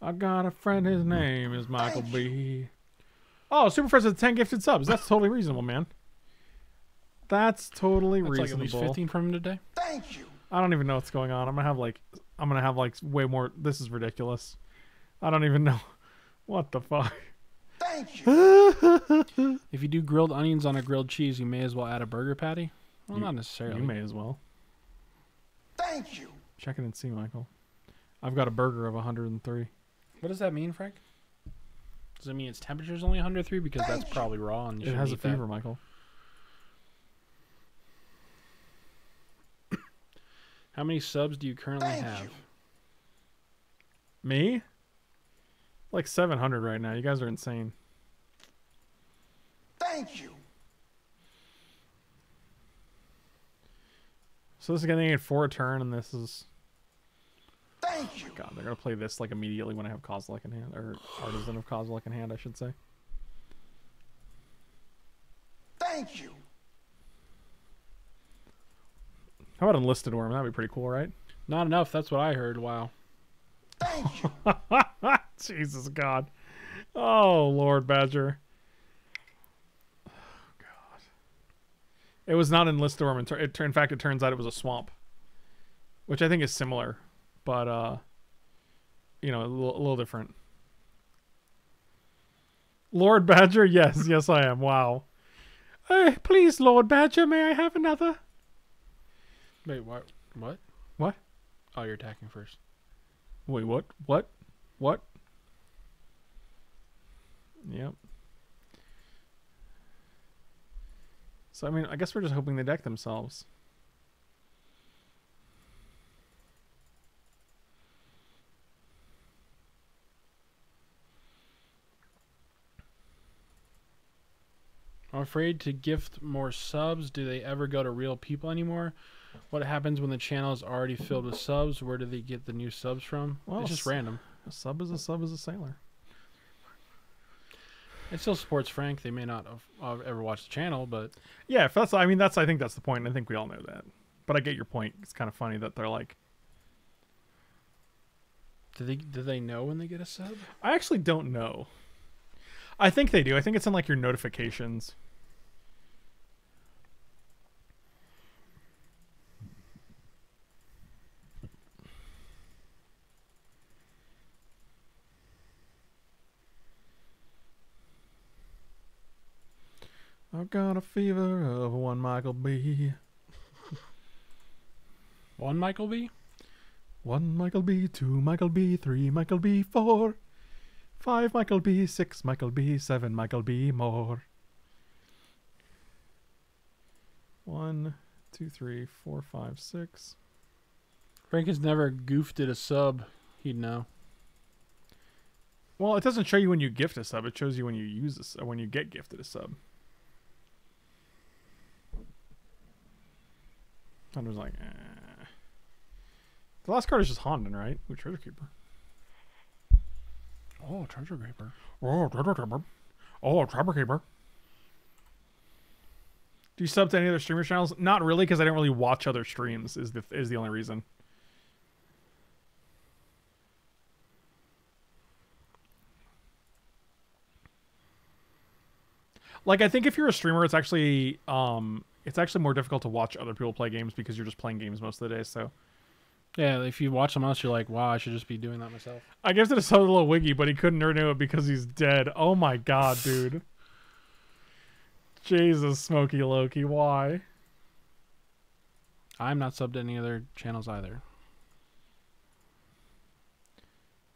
I got a friend. His name is Michael B. Oh, Super Fritz with ten gifted subs. That's totally reasonable, man. That's totally That's like reasonable. at least 15 from him today. Thank you. I don't even know what's going on. I'm gonna have like, I'm gonna have like way more. This is ridiculous. I don't even know. What the fuck? Thank you. If you do grilled onions on a grilled cheese, you may as well add a burger patty. Well, not necessarily. You may as well. Thank you. Check it and see, Michael. I've got a burger of 103. What does that mean, Frank? Does it mean its temperature is only 103? Because that's you. probably raw and you It shouldn't has a eat that. fever, Michael. How many subs do you currently Thank have? you. Me? Like 700 right now. You guys are insane. Thank you. So this is getting it for a turn, and this is Thank you. God. They're gonna play this like immediately when I have Kozilek in hand, or Artisan of Kozilek in hand, I should say. Thank you. How about Enlisted Wurm? That'd be pretty cool, right? Not enough. That's what I heard. Wow. Thank you. Jesus God. Oh Lord Badger. Oh God. It was not. In, tur- it, tur- in fact, it turns out it was a swamp, which I think is similar, but uh, you know, a little, a little different. Lord Badger, yes, yes, I am. Wow. Hey, please, Lord Badger, may I have another? Wait, what? What? What? Oh, you're attacking first. Wait, what? What? What? Yep. So I mean, I guess we're just hoping they deck themselves. I'm afraid to gift more subs. Do they ever go to real people anymore? What happens when the channel is already filled with subs? Where do they get the new subs from? Well, it's just random. A sub is a sub is a sailor. It still supports Frank. They may not have ever watched the channel, but Yeah, if that's I mean that's I think that's the point. I think we all know that. But I get your point. It's kind of funny that they're like do they do they know when they get a sub? I actually don't know. I think they do. I think it's in like your notifications. Got a fever of one Michael B. One Michael B. One Michael B, two Michael B, three Michael B, four, five Michael B, six Michael B, seven Michael B, more. One, two, three, four, five, six. Frank has never goofed at a sub. He'd know. Well, it doesn't show you when you gift a sub. It shows you when you use a when you get gifted a sub. Thunder's like, eh. The last card is just Honden, right? Ooh, Treasure Keeper. Oh, Treasure Keeper. Oh, Treasure Keeper. Oh, Treasure Keeper. Do you sub to any other streamer channels? Not really, because I don't really watch other streams. Is the is the only reason. Like I think if you're a streamer, it's actually um it's actually more difficult to watch other people play games because you're just playing games most of the day. So Yeah, if you watch someone else, you're like, wow, I should just be doing that myself. I guess it's a little Wiggy, but he couldn't renew it because he's dead. Oh my god, dude. Jesus, Smoky Loki, why? I'm not subbed to any other channels either.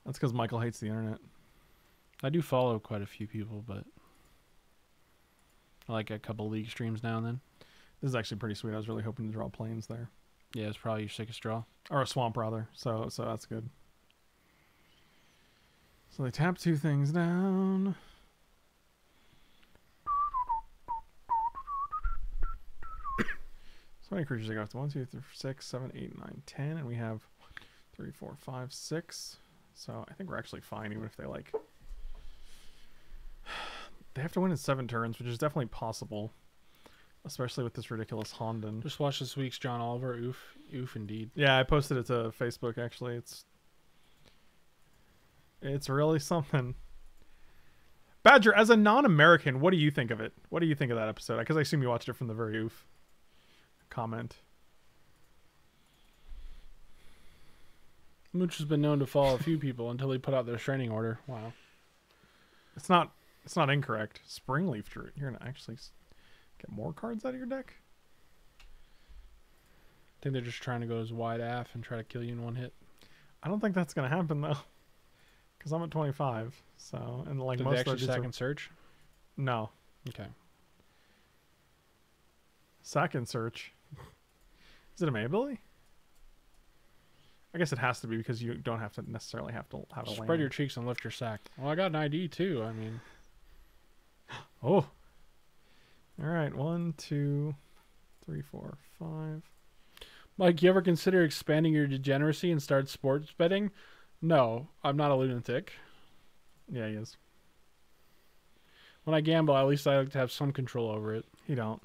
That's because Michael hates the internet. I do follow quite a few people, but I like a couple league streams now and then. This is actually pretty sweet. I was really hoping to draw planes there. Yeah, it's probably your sickest draw. Or a swamp rather. So so that's good. So they tap two things down. So many creatures they go after one, two, three, six, seven, eight, nine, ten, and we have three, four, five, six. So I think we're actually fine, even if they like. They have to win in seven turns, which is definitely possible, especially with this ridiculous Honden. Just watch this week's John Oliver. Oof, oof, indeed. Yeah, I posted it to Facebook actually. It's it's really something. Badger, as a non-American, what do you think of it? What do you think of that episode? Because I assume you watched it from the very oof comment. Mooch has been known to follow a few people until they put out their restraining order. Wow. It's not. It's not incorrect. Springleaf Druid. You're gonna actually get more cards out of your deck. I think they're just trying to go as wide af and try to kill you in one hit. I don't think that's gonna happen though, because I'm at 25. So and like Did most they actually sack are- and search? no Okay. sack and search. Is it a May ability? I guess it has to be because you don't have to necessarily have to have a Spread land. your cheeks and lift your sack. Well, I got an ID too. I mean, Oh. All right. One, two, three, four, five. Mike, you ever consider expanding your degeneracy and start sports betting? No, I'm not a lunatic. Yeah, he is. When I gamble, at least I like to have some control over it. He don't.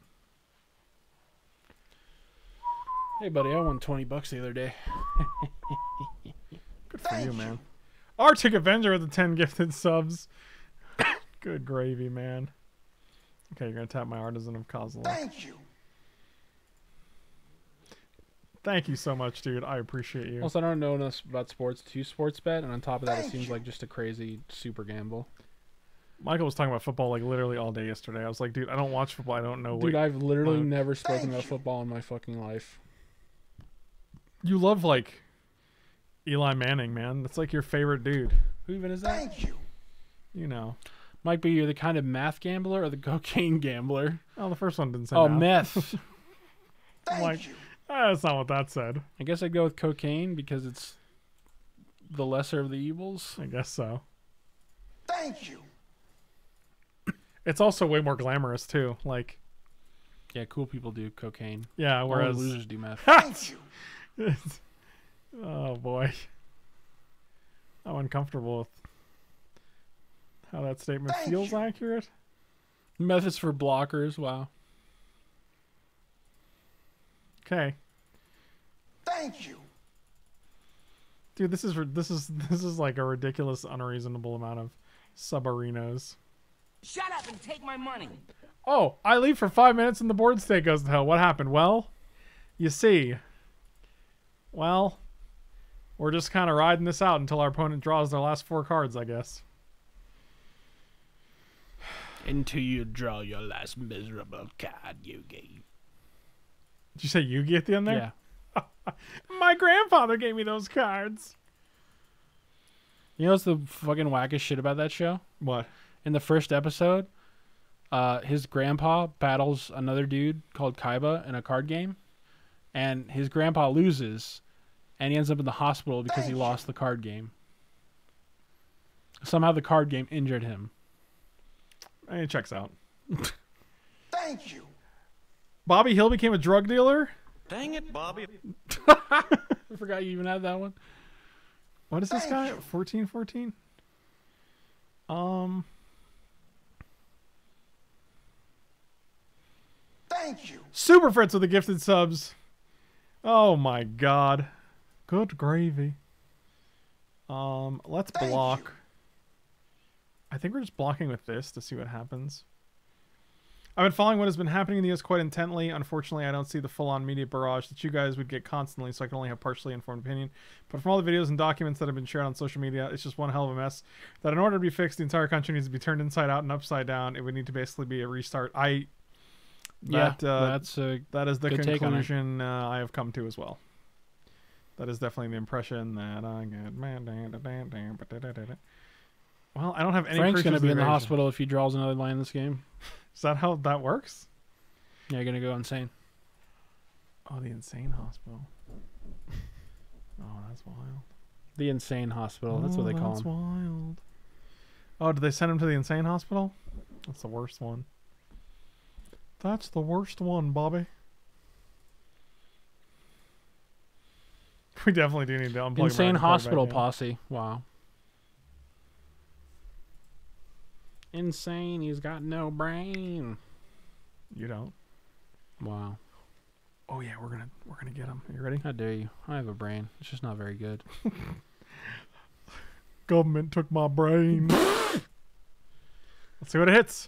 Hey, buddy, I won 20 bucks the other day. Good for Thank you, you. man. Arctic Avenger with the 10 gifted subs. Good gravy, man. Okay, you're going to tap my Artisan of Kozilek. Thank you. Thank you so much, dude. I appreciate you. Also, I don't know enough about sports to sports bet, and on top of that, it seems you. like just a crazy super gamble. Michael was talking about football like literally all day yesterday. I was like, dude, I don't watch football. I don't know. Dude, what I've literally Look. never spoken Thank about you. football in my fucking life. you love like Eli Manning, man. That's like your favorite dude. Who even is that? Thank you. You know. Mike, be you're the kind of math gambler or the cocaine gambler? Oh, the first one didn't say Oh, math. meth. Thank Like- you. Ah, that's not what that said. I guess I'd go with cocaine because it's the lesser of the evils. I guess so. Thank you. It's also way more glamorous too. Like, Yeah, cool people do cocaine. yeah. Only Whereas, losers do meth. Thank you. oh boy, I'm uncomfortable with how that statement Thank feels you. accurate. Methods for blockers. Wow. Okay, Thank you. dude, this is this is this is like a ridiculous, unreasonable amount of subarinos. Shut up and take my money. Oh, I leave for five minutes and the board state goes to hell. What happened? Well, you see, well, we're just kind of riding this out until our opponent draws their last four cards, I guess. Until you draw your last miserable card, Yugi. Did you say Yugi at the end there? Yeah. My grandfather gave me those cards. You know what's the fucking wackest shit about that show? What? In the first episode, uh, his grandpa battles another dude called Kaiba in a card game, and his grandpa loses, and he ends up in the hospital because he lost the card game. Somehow the card game injured him. It checks out. Thank you. Bobby Hill became a drug dealer. Dang it, Bobby. I forgot you even had that one. What is this Thank guy? Fourteen, fourteen. Um, Thank you. Super Fritz with the gifted subs. Oh my god. Good gravy. Um, let's Thank block. you. I think we're just blocking with this to see what happens. I've been following what has been happening in the US quite intently. Unfortunately, I don't see the full-on media barrage that you guys would get constantly, so I can only have partially informed opinion. But from all the videos and documents that have been shared on social media, it's just one hell of a mess. That in order to be fixed, the entire country needs to be turned inside out and upside down. It would need to basically be a restart. I that yeah, uh, that's a that is the Good take on it. conclusion uh, I have come to as well. That is definitely the impression that I get. Well, I don't have any. Frank's gonna be in the hospital if he draws another line in this game. Is that how that works? Yeah, you're gonna go insane. Oh, the insane hospital. Oh, that's wild. The insane hospital. That's what Oh, they call that's him. wild. Oh, did they send him to the insane hospital? That's the worst one. That's the worst one, Bobby. We definitely do need to unplug Insane American Pie back hospital posse. Wow. Insane. He's got no brain. You don't. Wow. Oh yeah, we're gonna we're gonna get him. Are You ready? How dare you? I have a brain. It's just not very good. Government took my brain. Let's see what it hits.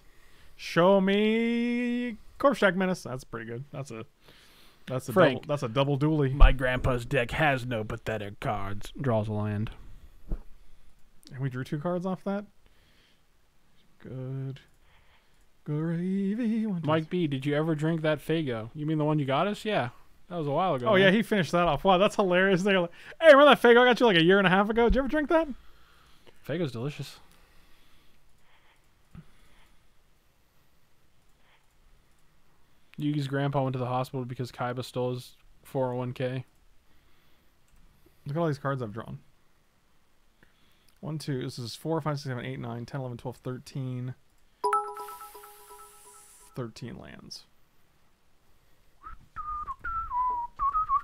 Show me Corpsejack Menace. That's pretty good. That's a That's a Frank. double. That's a double dually. My grandpa's deck has no pathetic cards. Draws a land. And we drew two cards off that. Good. Gravy. Mike B, did you ever drink that Faygo? You mean the one you got us? Yeah. That was a while ago. Oh yeah, he finished that off. Wow, that's hilarious. They're like, hey, remember that Faygo I got you like a year and a half ago? Did you ever drink that? Faygo's delicious. Yugi's grandpa went to the hospital because Kaiba stole his 401k. Look at all these cards I've drawn. One, two, this is 4, 5, 6, 7, 8, 9, 10, 11, 12, 13. 13 lands.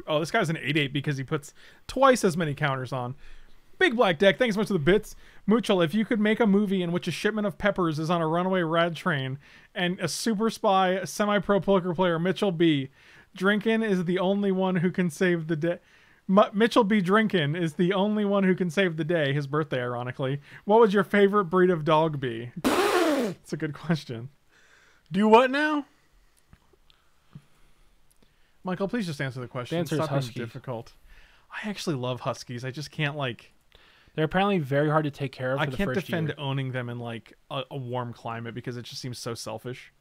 Oh, this guy's an 8 8 because he puts twice as many counters on. Big Black Deck, thanks so much for the bits. Muchel, if you could make a movie in which a shipment of peppers is on a runaway rad train and a super spy, semi pro poker player, Mitchell B. Drinkin is the only one who can save the day. M- Mitchell B. Drinkin is the only one who can save the day, his birthday, ironically. What would your favorite breed of dog be? It's a good question. Do what now? Michael, please just answer the question. The answer Stop being husky. difficult. I actually love huskies. I just can't like. They're apparently very hard to take care of. For I can't first defend year. owning them in like a, a warm climate because it just seems so selfish.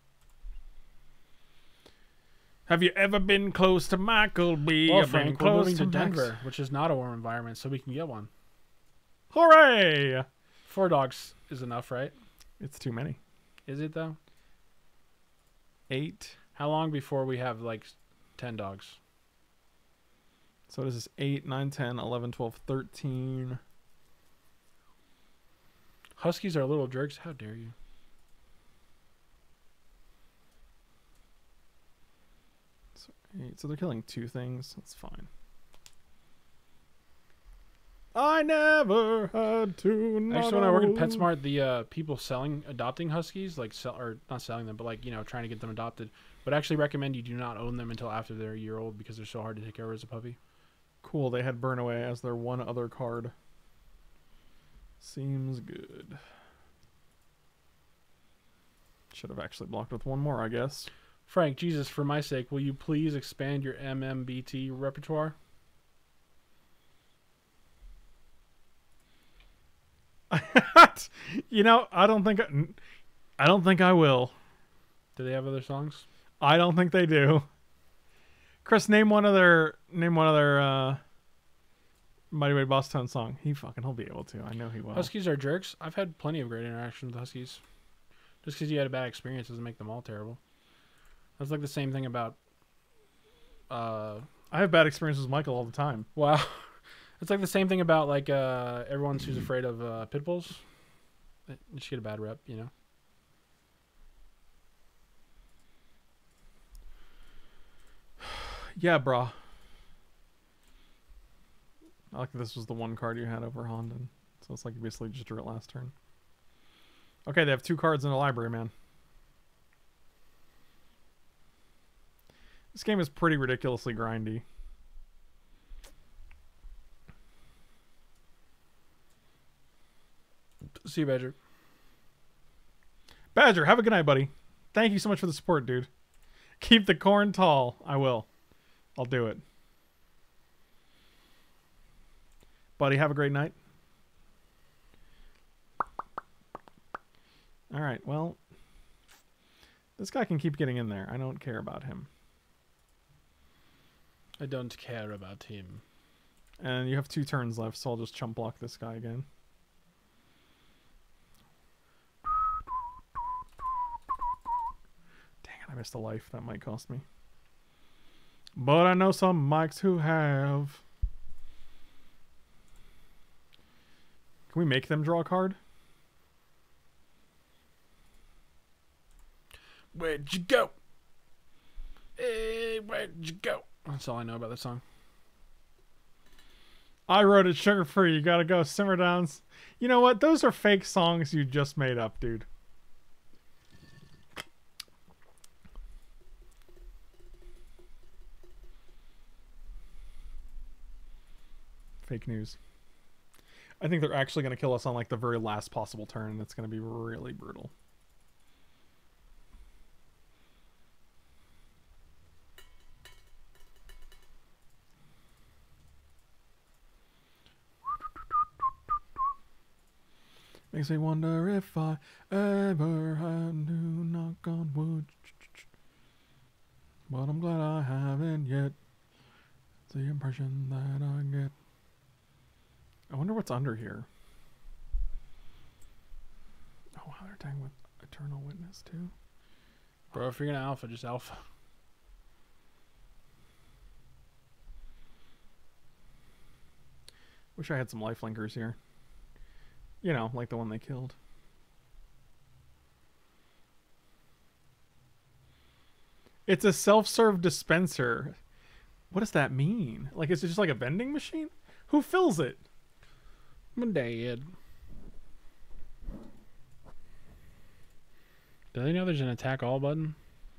Have you ever been close to Michael B? Well, I've been Frank, we're close moving to Max. Denver, which is not a warm environment, so we can get one. Hooray! Four dogs is enough, right? It's too many. Is it though? Eight. How long before we have like ten dogs? So this is 8, 9, 10, 11, 12, 13. Huskies are little jerks. How dare you? Eight. So they're killing two things. That's fine. I never had to. Actually, when I worked at. PetSmart, the uh, people selling, adopting huskies, like sell or not selling them, but like you know, trying to get them adopted, would actually recommend you do not own them until after they're a year old because they're so hard to take care of as a puppy. Cool. They had Burn Away as their one other card. Seems good. Should have actually blocked with one more, I guess. Frank, Jesus, for my sake, will you please expand your MMBT repertoire? you know, I don't think. I don't think I will. Do they have other songs? I don't think they do. Chris, name one other. Name one other. uh Mighty Way Boss Tone song. He fucking. He'll be able to. I know he will. Huskies are jerks. I've had plenty of great interactions with Huskies. Just because you had a bad experience doesn't make them all terrible. That's like the same thing about. Uh, I have bad experiences with Michael all the time. wow. It's like the same thing about like uh, everyone who's afraid of uh, pit bulls. Just get a bad rep, you know. Yeah, brah. I like that this was the one card you had over Honden. So it's like you basically just drew it last turn. Okay, they have two cards in the library, man. This game is pretty ridiculously grindy. See you, Badger. Badger, have a good night, buddy. Thank you so much for the support, dude. Keep the corn tall. I will. I'll do it. Buddy, have a great night. All right, well, this guy can keep getting in there. I don't care about him. I don't care about him. And you have two turns left, so I'll just chump block this guy again. Dang it, I missed a life. That might cost me. But I know some mics who have. Can we make them draw a card? Where'd you go? Hey, where'd you go? That's all I know about that song. I wrote it sugar free. You gotta go simmer downs. You know what? Those are fake songs you just made up, dude. Fake news. I think they're actually gonna kill us on like the very last possible turn, it's gonna be really brutal. Makes me wonder if I ever had to knock on wood. But I'm glad I haven't yet. It's the impression that I get. I wonder what's under here. Oh wow, they're talking with Eternal Witness too. Bro, if you're gonna alpha, just alpha. Wish I had some lifelinkers here. You know, like the one they killed. It's a self-serve dispenser. What does that mean? Like, is it just like a vending machine? Who fills it? I'm dead. Do they know there's an attack all button?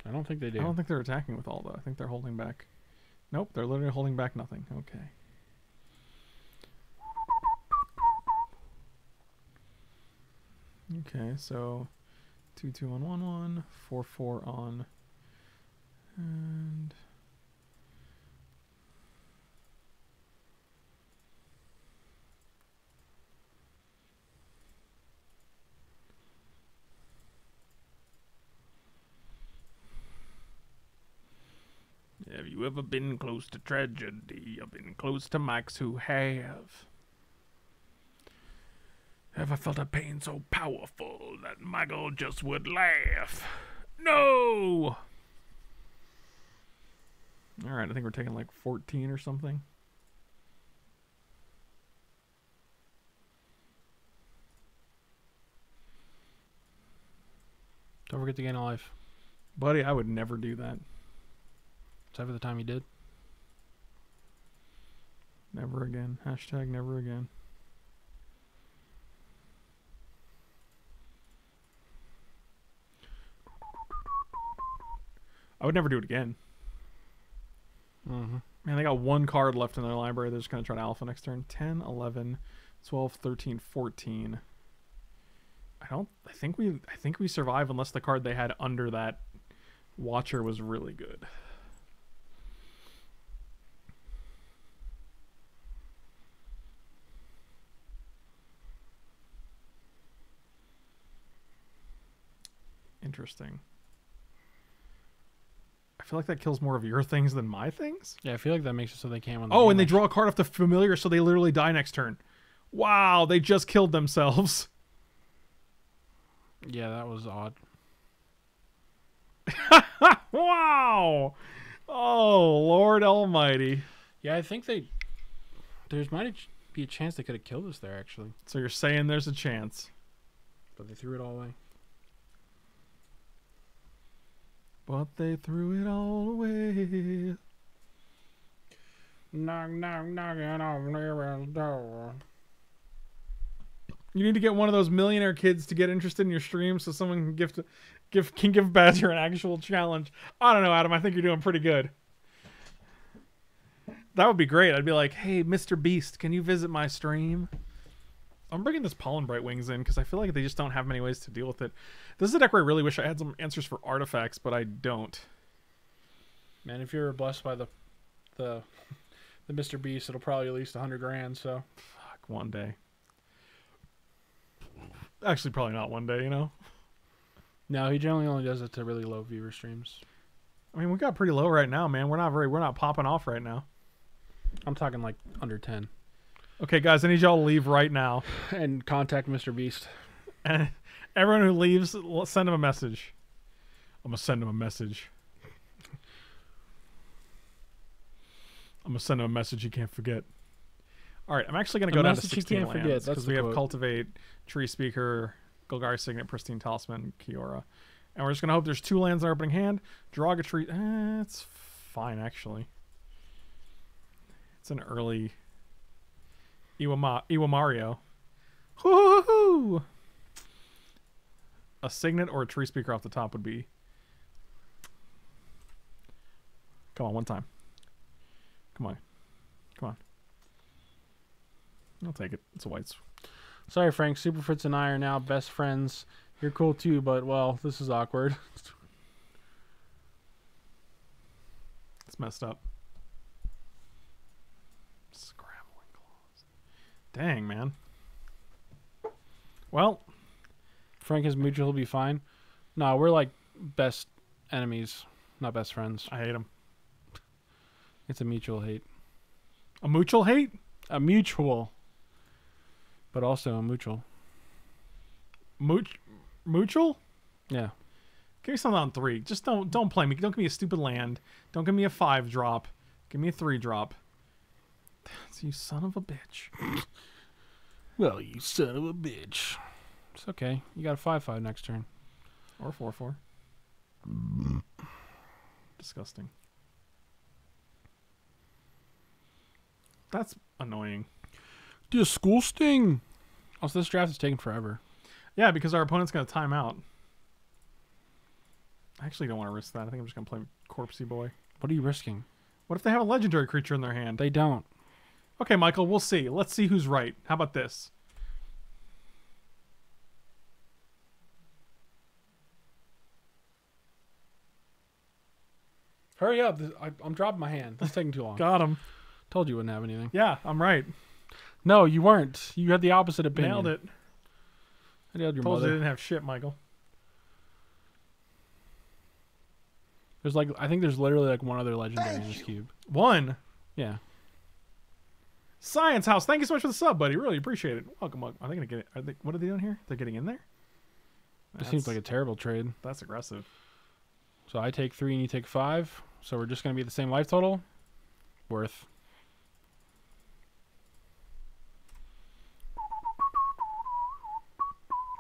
I don't think they do. I don't think they're attacking with all though. I think they're holding back. Nope, they're literally holding back nothing. Okay. Okay, so two two on one one four four on, and Have you ever been close to tragedy? I've been close to Max who have. Ever felt a pain so powerful that Michael just would laugh? No! Alright, I think we're taking like 14 or something. Don't forget to gain a life. Buddy, I would never do that. Except for the time you did. Never again. Hashtag never again. I would never do it again. Mm-hmm. Man, they got one card left in their library. They're just going to try to alpha next turn. 10, 11, 12, 13, 14. I don't I think we I think we survive unless the card they had under that watcher was really good. Interesting. I feel like that kills more of your things than my things. Yeah, I feel like that makes it so they can't win. The Oh, and they draw a card off the familiar, so they literally die next turn. Wow, they just killed themselves. Yeah, that was odd. wow. Oh, Lord Almighty. Yeah, I think they. There's might be a chance they could have killed us there actually, So you're saying there's a chance. but they threw it all away. But they threw it all away. Knock, knock, knocking on Nero's door. You need to get one of those millionaire kids to get interested in your stream so someone can gift give can give Badger an actual challenge. I don't know, Adam. I think you're doing pretty good. That would be great. I'd be like, "Hey, Mr. Beast, can you visit my stream?" I'm bringing this Pollenbright Wings in because I feel like they just don't have many ways to deal with it. This is a deck where I really wish I had some answers for artifacts, but I don't. Man, if you're blessed by the, the, the Mr. Beast, it'll probably at least a hundred grand. So Fuck, one day. Actually, probably not one day. You know. no, he generally only does it to really low viewer streams. I mean, we got pretty low right now, man. We're not very. We're not popping off right now. I'm talking like under ten. Okay, guys, I need y'all to leave right now. And contact Mr. Beast. And everyone who leaves, send him a message. I'm gonna send him a message. I'm gonna send him a message he can't forget. All right, I'm actually gonna A go down to message he 16 can't lands that's because we have cultivate, tree speaker, Golgari signet, pristine talisman, Kiora, and we're just gonna hope there's two lands in our opening hand. Draw a tree. Eh, it's fine actually. It's an early Iwama Iwamario. Hoo-hoo-hoo! A signet or a tree speaker off the top would be. Come on, one time. Come on. Come on. I'll take it. It's a whites. Sorry, Frank. Super Fritz and I are now best friends. You're cool too, but well, this is awkward. It's messed up. Dang, man. Well, Frank is mutual. He'll be fine. No, we're like best enemies, not best friends. I hate him. It's a mutual hate. A mutual hate? A mutual, but also a mutual. Much, mutual? Yeah. Give me something on three. Just don't don't play me. Don't give me a stupid land. Don't give me a five drop. Give me a three drop. You son of a bitch. Well, you son of a bitch. It's okay. You got a five five next turn. Or four four. Disgusting. That's annoying. Disgusting. Also, this draft is taking forever. Yeah, because our opponent's gonna time out. I actually don't want to risk that. I think I'm just gonna play Corpsey Boy. What are you risking? What if they have a legendary creature in their hand? They don't. Okay, Michael, we'll see. Let's see who's right. How about this? Hurry up! I, I'm dropping my hand. This is taking too long. Got him. Told you wouldn't have anything. Yeah, I'm right. No, you weren't. You had the opposite opinion. Nailed it. I nailed your Told you didn't have shit, Michael. There's like I think there's literally like one other legendary in this cube. One. Yeah. Science House, thank you so much for the sub, buddy. Really appreciate it. Welcome, welcome. Are they gonna get it? Are they? What are they doing here? They're getting in there. This seems like a terrible trade. that's aggressive. So I take three and you take five. So we're just gonna be the same life total. Worth.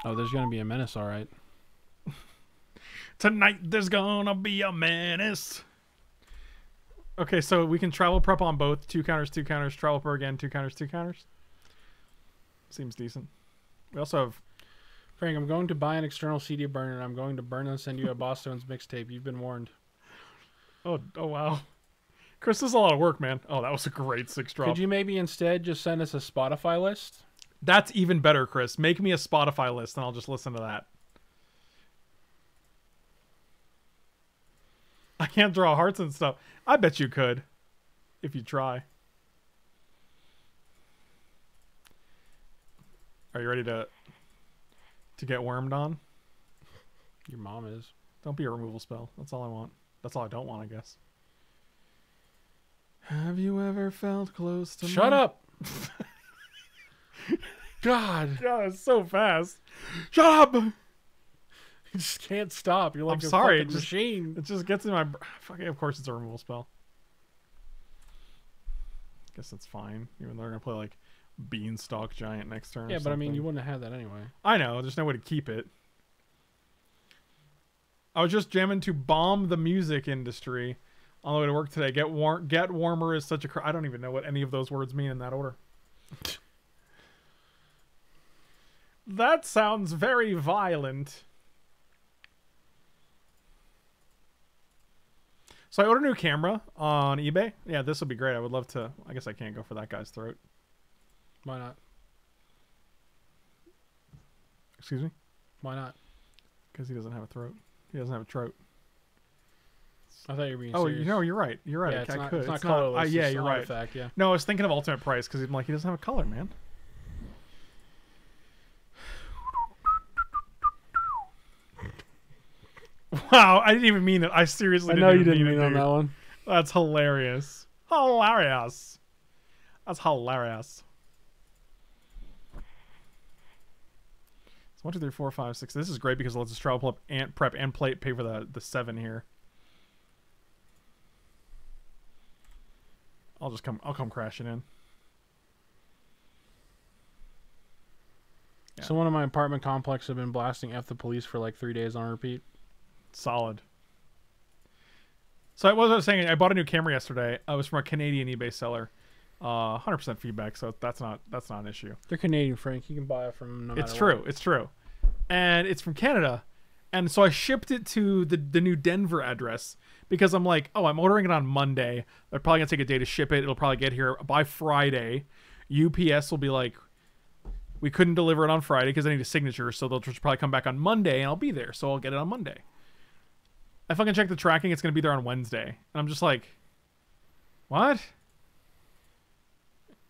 Oh, there's gonna be a menace, all right. Tonight there's gonna be a menace. Okay, so we can travel prep on both. Two counters, two counters. Travel prep again. Two counters, two counters. Seems decent. We also have. Frank, I'm going to buy an external CD burner. and I'm going to burn and send you a Bosstones mixtape. You've been warned. Oh, oh wow. Chris, this is a lot of work, man. Oh, that was a great six drop. Could you maybe instead just send us a Spotify list? That's even better, Chris. Make me a Spotify list, and I'll just listen to that. I can't draw hearts and stuff. I bet you could, if you try. Are you ready to to get wormed on? Your mom is. Don't be a removal spell. That's all I want. That's all I don't want, I guess. Have you ever felt close to Shut me? up. God, God, it's so fast. Shut up! You just can't stop. You're like I'm a sorry, fucking it just- machine. It just gets in my. Fucking, of course, it's a removal spell. I guess that's fine. Even though they're gonna play like Beanstalk Giant next turn. Yeah, but I mean, you wouldn't have had that anyway. I know. There's no way to keep it. I was just jamming to bomb the music industry on the way to work today. Get war- get warmer is such a. Cr- I don't even know what any of those words mean in that order. that sounds very violent. So I ordered a new camera on eBay. Yeah, this would be great. I would love to. I guess I can't go for that guy's throat. Why not? Excuse me. Why not? Because he doesn't have a throat. He doesn't have a throat. I thought you were being Oh, serious. you know, you're right. You're right. yeah, it's I not, could. it's not It's colorless. uh, yeah, it's you're right. artifact, yeah. No, I was thinking of ultimate price because I'm like, he doesn't have a color, man. Wow, I didn't even mean it. I seriously I didn't know you didn't mean mean it, on that one. That's hilarious. Hilarious. That's hilarious. So one, two, three, four, five, six. This is great because it lets us travel up and prep and play pay for the the seven here. I'll just come. I'll come crashing in. Yeah. Someone in my apartment complex have been blasting "F the police" for like three days on repeat. Solid. So what was I was saying? I bought a new camera yesterday. I was from a Canadian eBay seller. Uh, 100% feedback, so that's not that's not an issue. They're Canadian, Frank. You can buy it from no it's true. what. It's true. And it's from Canada. And so I shipped it to the, the new Denver address because I'm like, oh, I'm ordering it on Monday. They're probably going to take a day to ship it. It'll probably get here by Friday. UPS will be like, we couldn't deliver it on Friday because I need a signature. So they'll just probably come back on Monday and I'll be there. So I'll get it on Monday. I fucking check the tracking. It's going to be there on Wednesday. And I'm just like, what?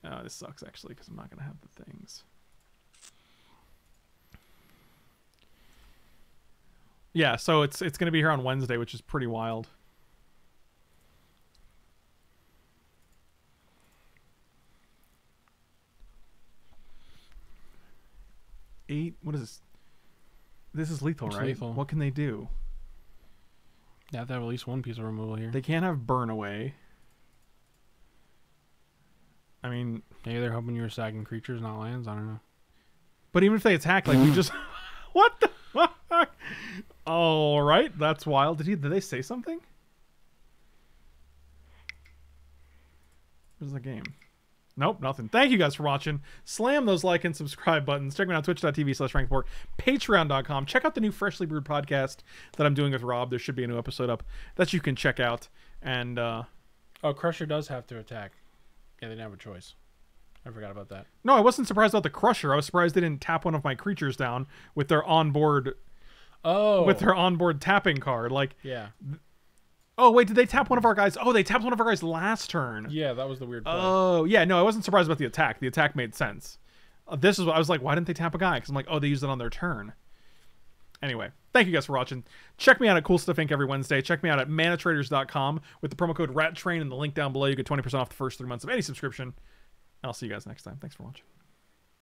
Oh, this sucks actually because I'm not going to have the things. Yeah, so it's it's gonna be here on Wednesday, which is pretty wild. Eight. What is this? This is lethal, It's right? lethal. What can they do? They have to have at least one piece of removal here. They can't have burn away. I mean, Maybe they're hoping you're sagging creatures, not lands. I don't know. but even if they attack, like we just, what the fuck? All right, that's wild. Did he? Did they say something? Where's the game? Nope, nothing. Thank you guys for watching. Slam those like and subscribe buttons. Check me out on twitch.tv slash franklepore, patreon.com. Check out the new Freshly Brewed podcast that I'm doing with Rob. There should be a new episode up that you can check out. And uh Oh, Crusher does have to attack. Yeah, they didn't have a choice. I forgot about that. no, I wasn't surprised about the Crusher. I was surprised they didn't tap one of my creatures down with their onboard Oh, with their onboard tapping card. Like, yeah, oh wait, did they tap one of our guys? Oh, they tapped one of our guys last turn. yeah, that was the weird. Play. Oh, yeah. No, I wasn't surprised about the attack. The attack made sense. Uh, this is what I was like. Why didn't they tap a guy? Because I'm like, oh, they used it on their turn. Anyway, thank you guys for watching. Check me out at Cool Stuff Inc. every Wednesday. Check me out at manatraders.com with the promo code RATTRAIN and the link down below. You get 20% off the first three months of any subscription. And I'll see you guys next time. Thanks for watching.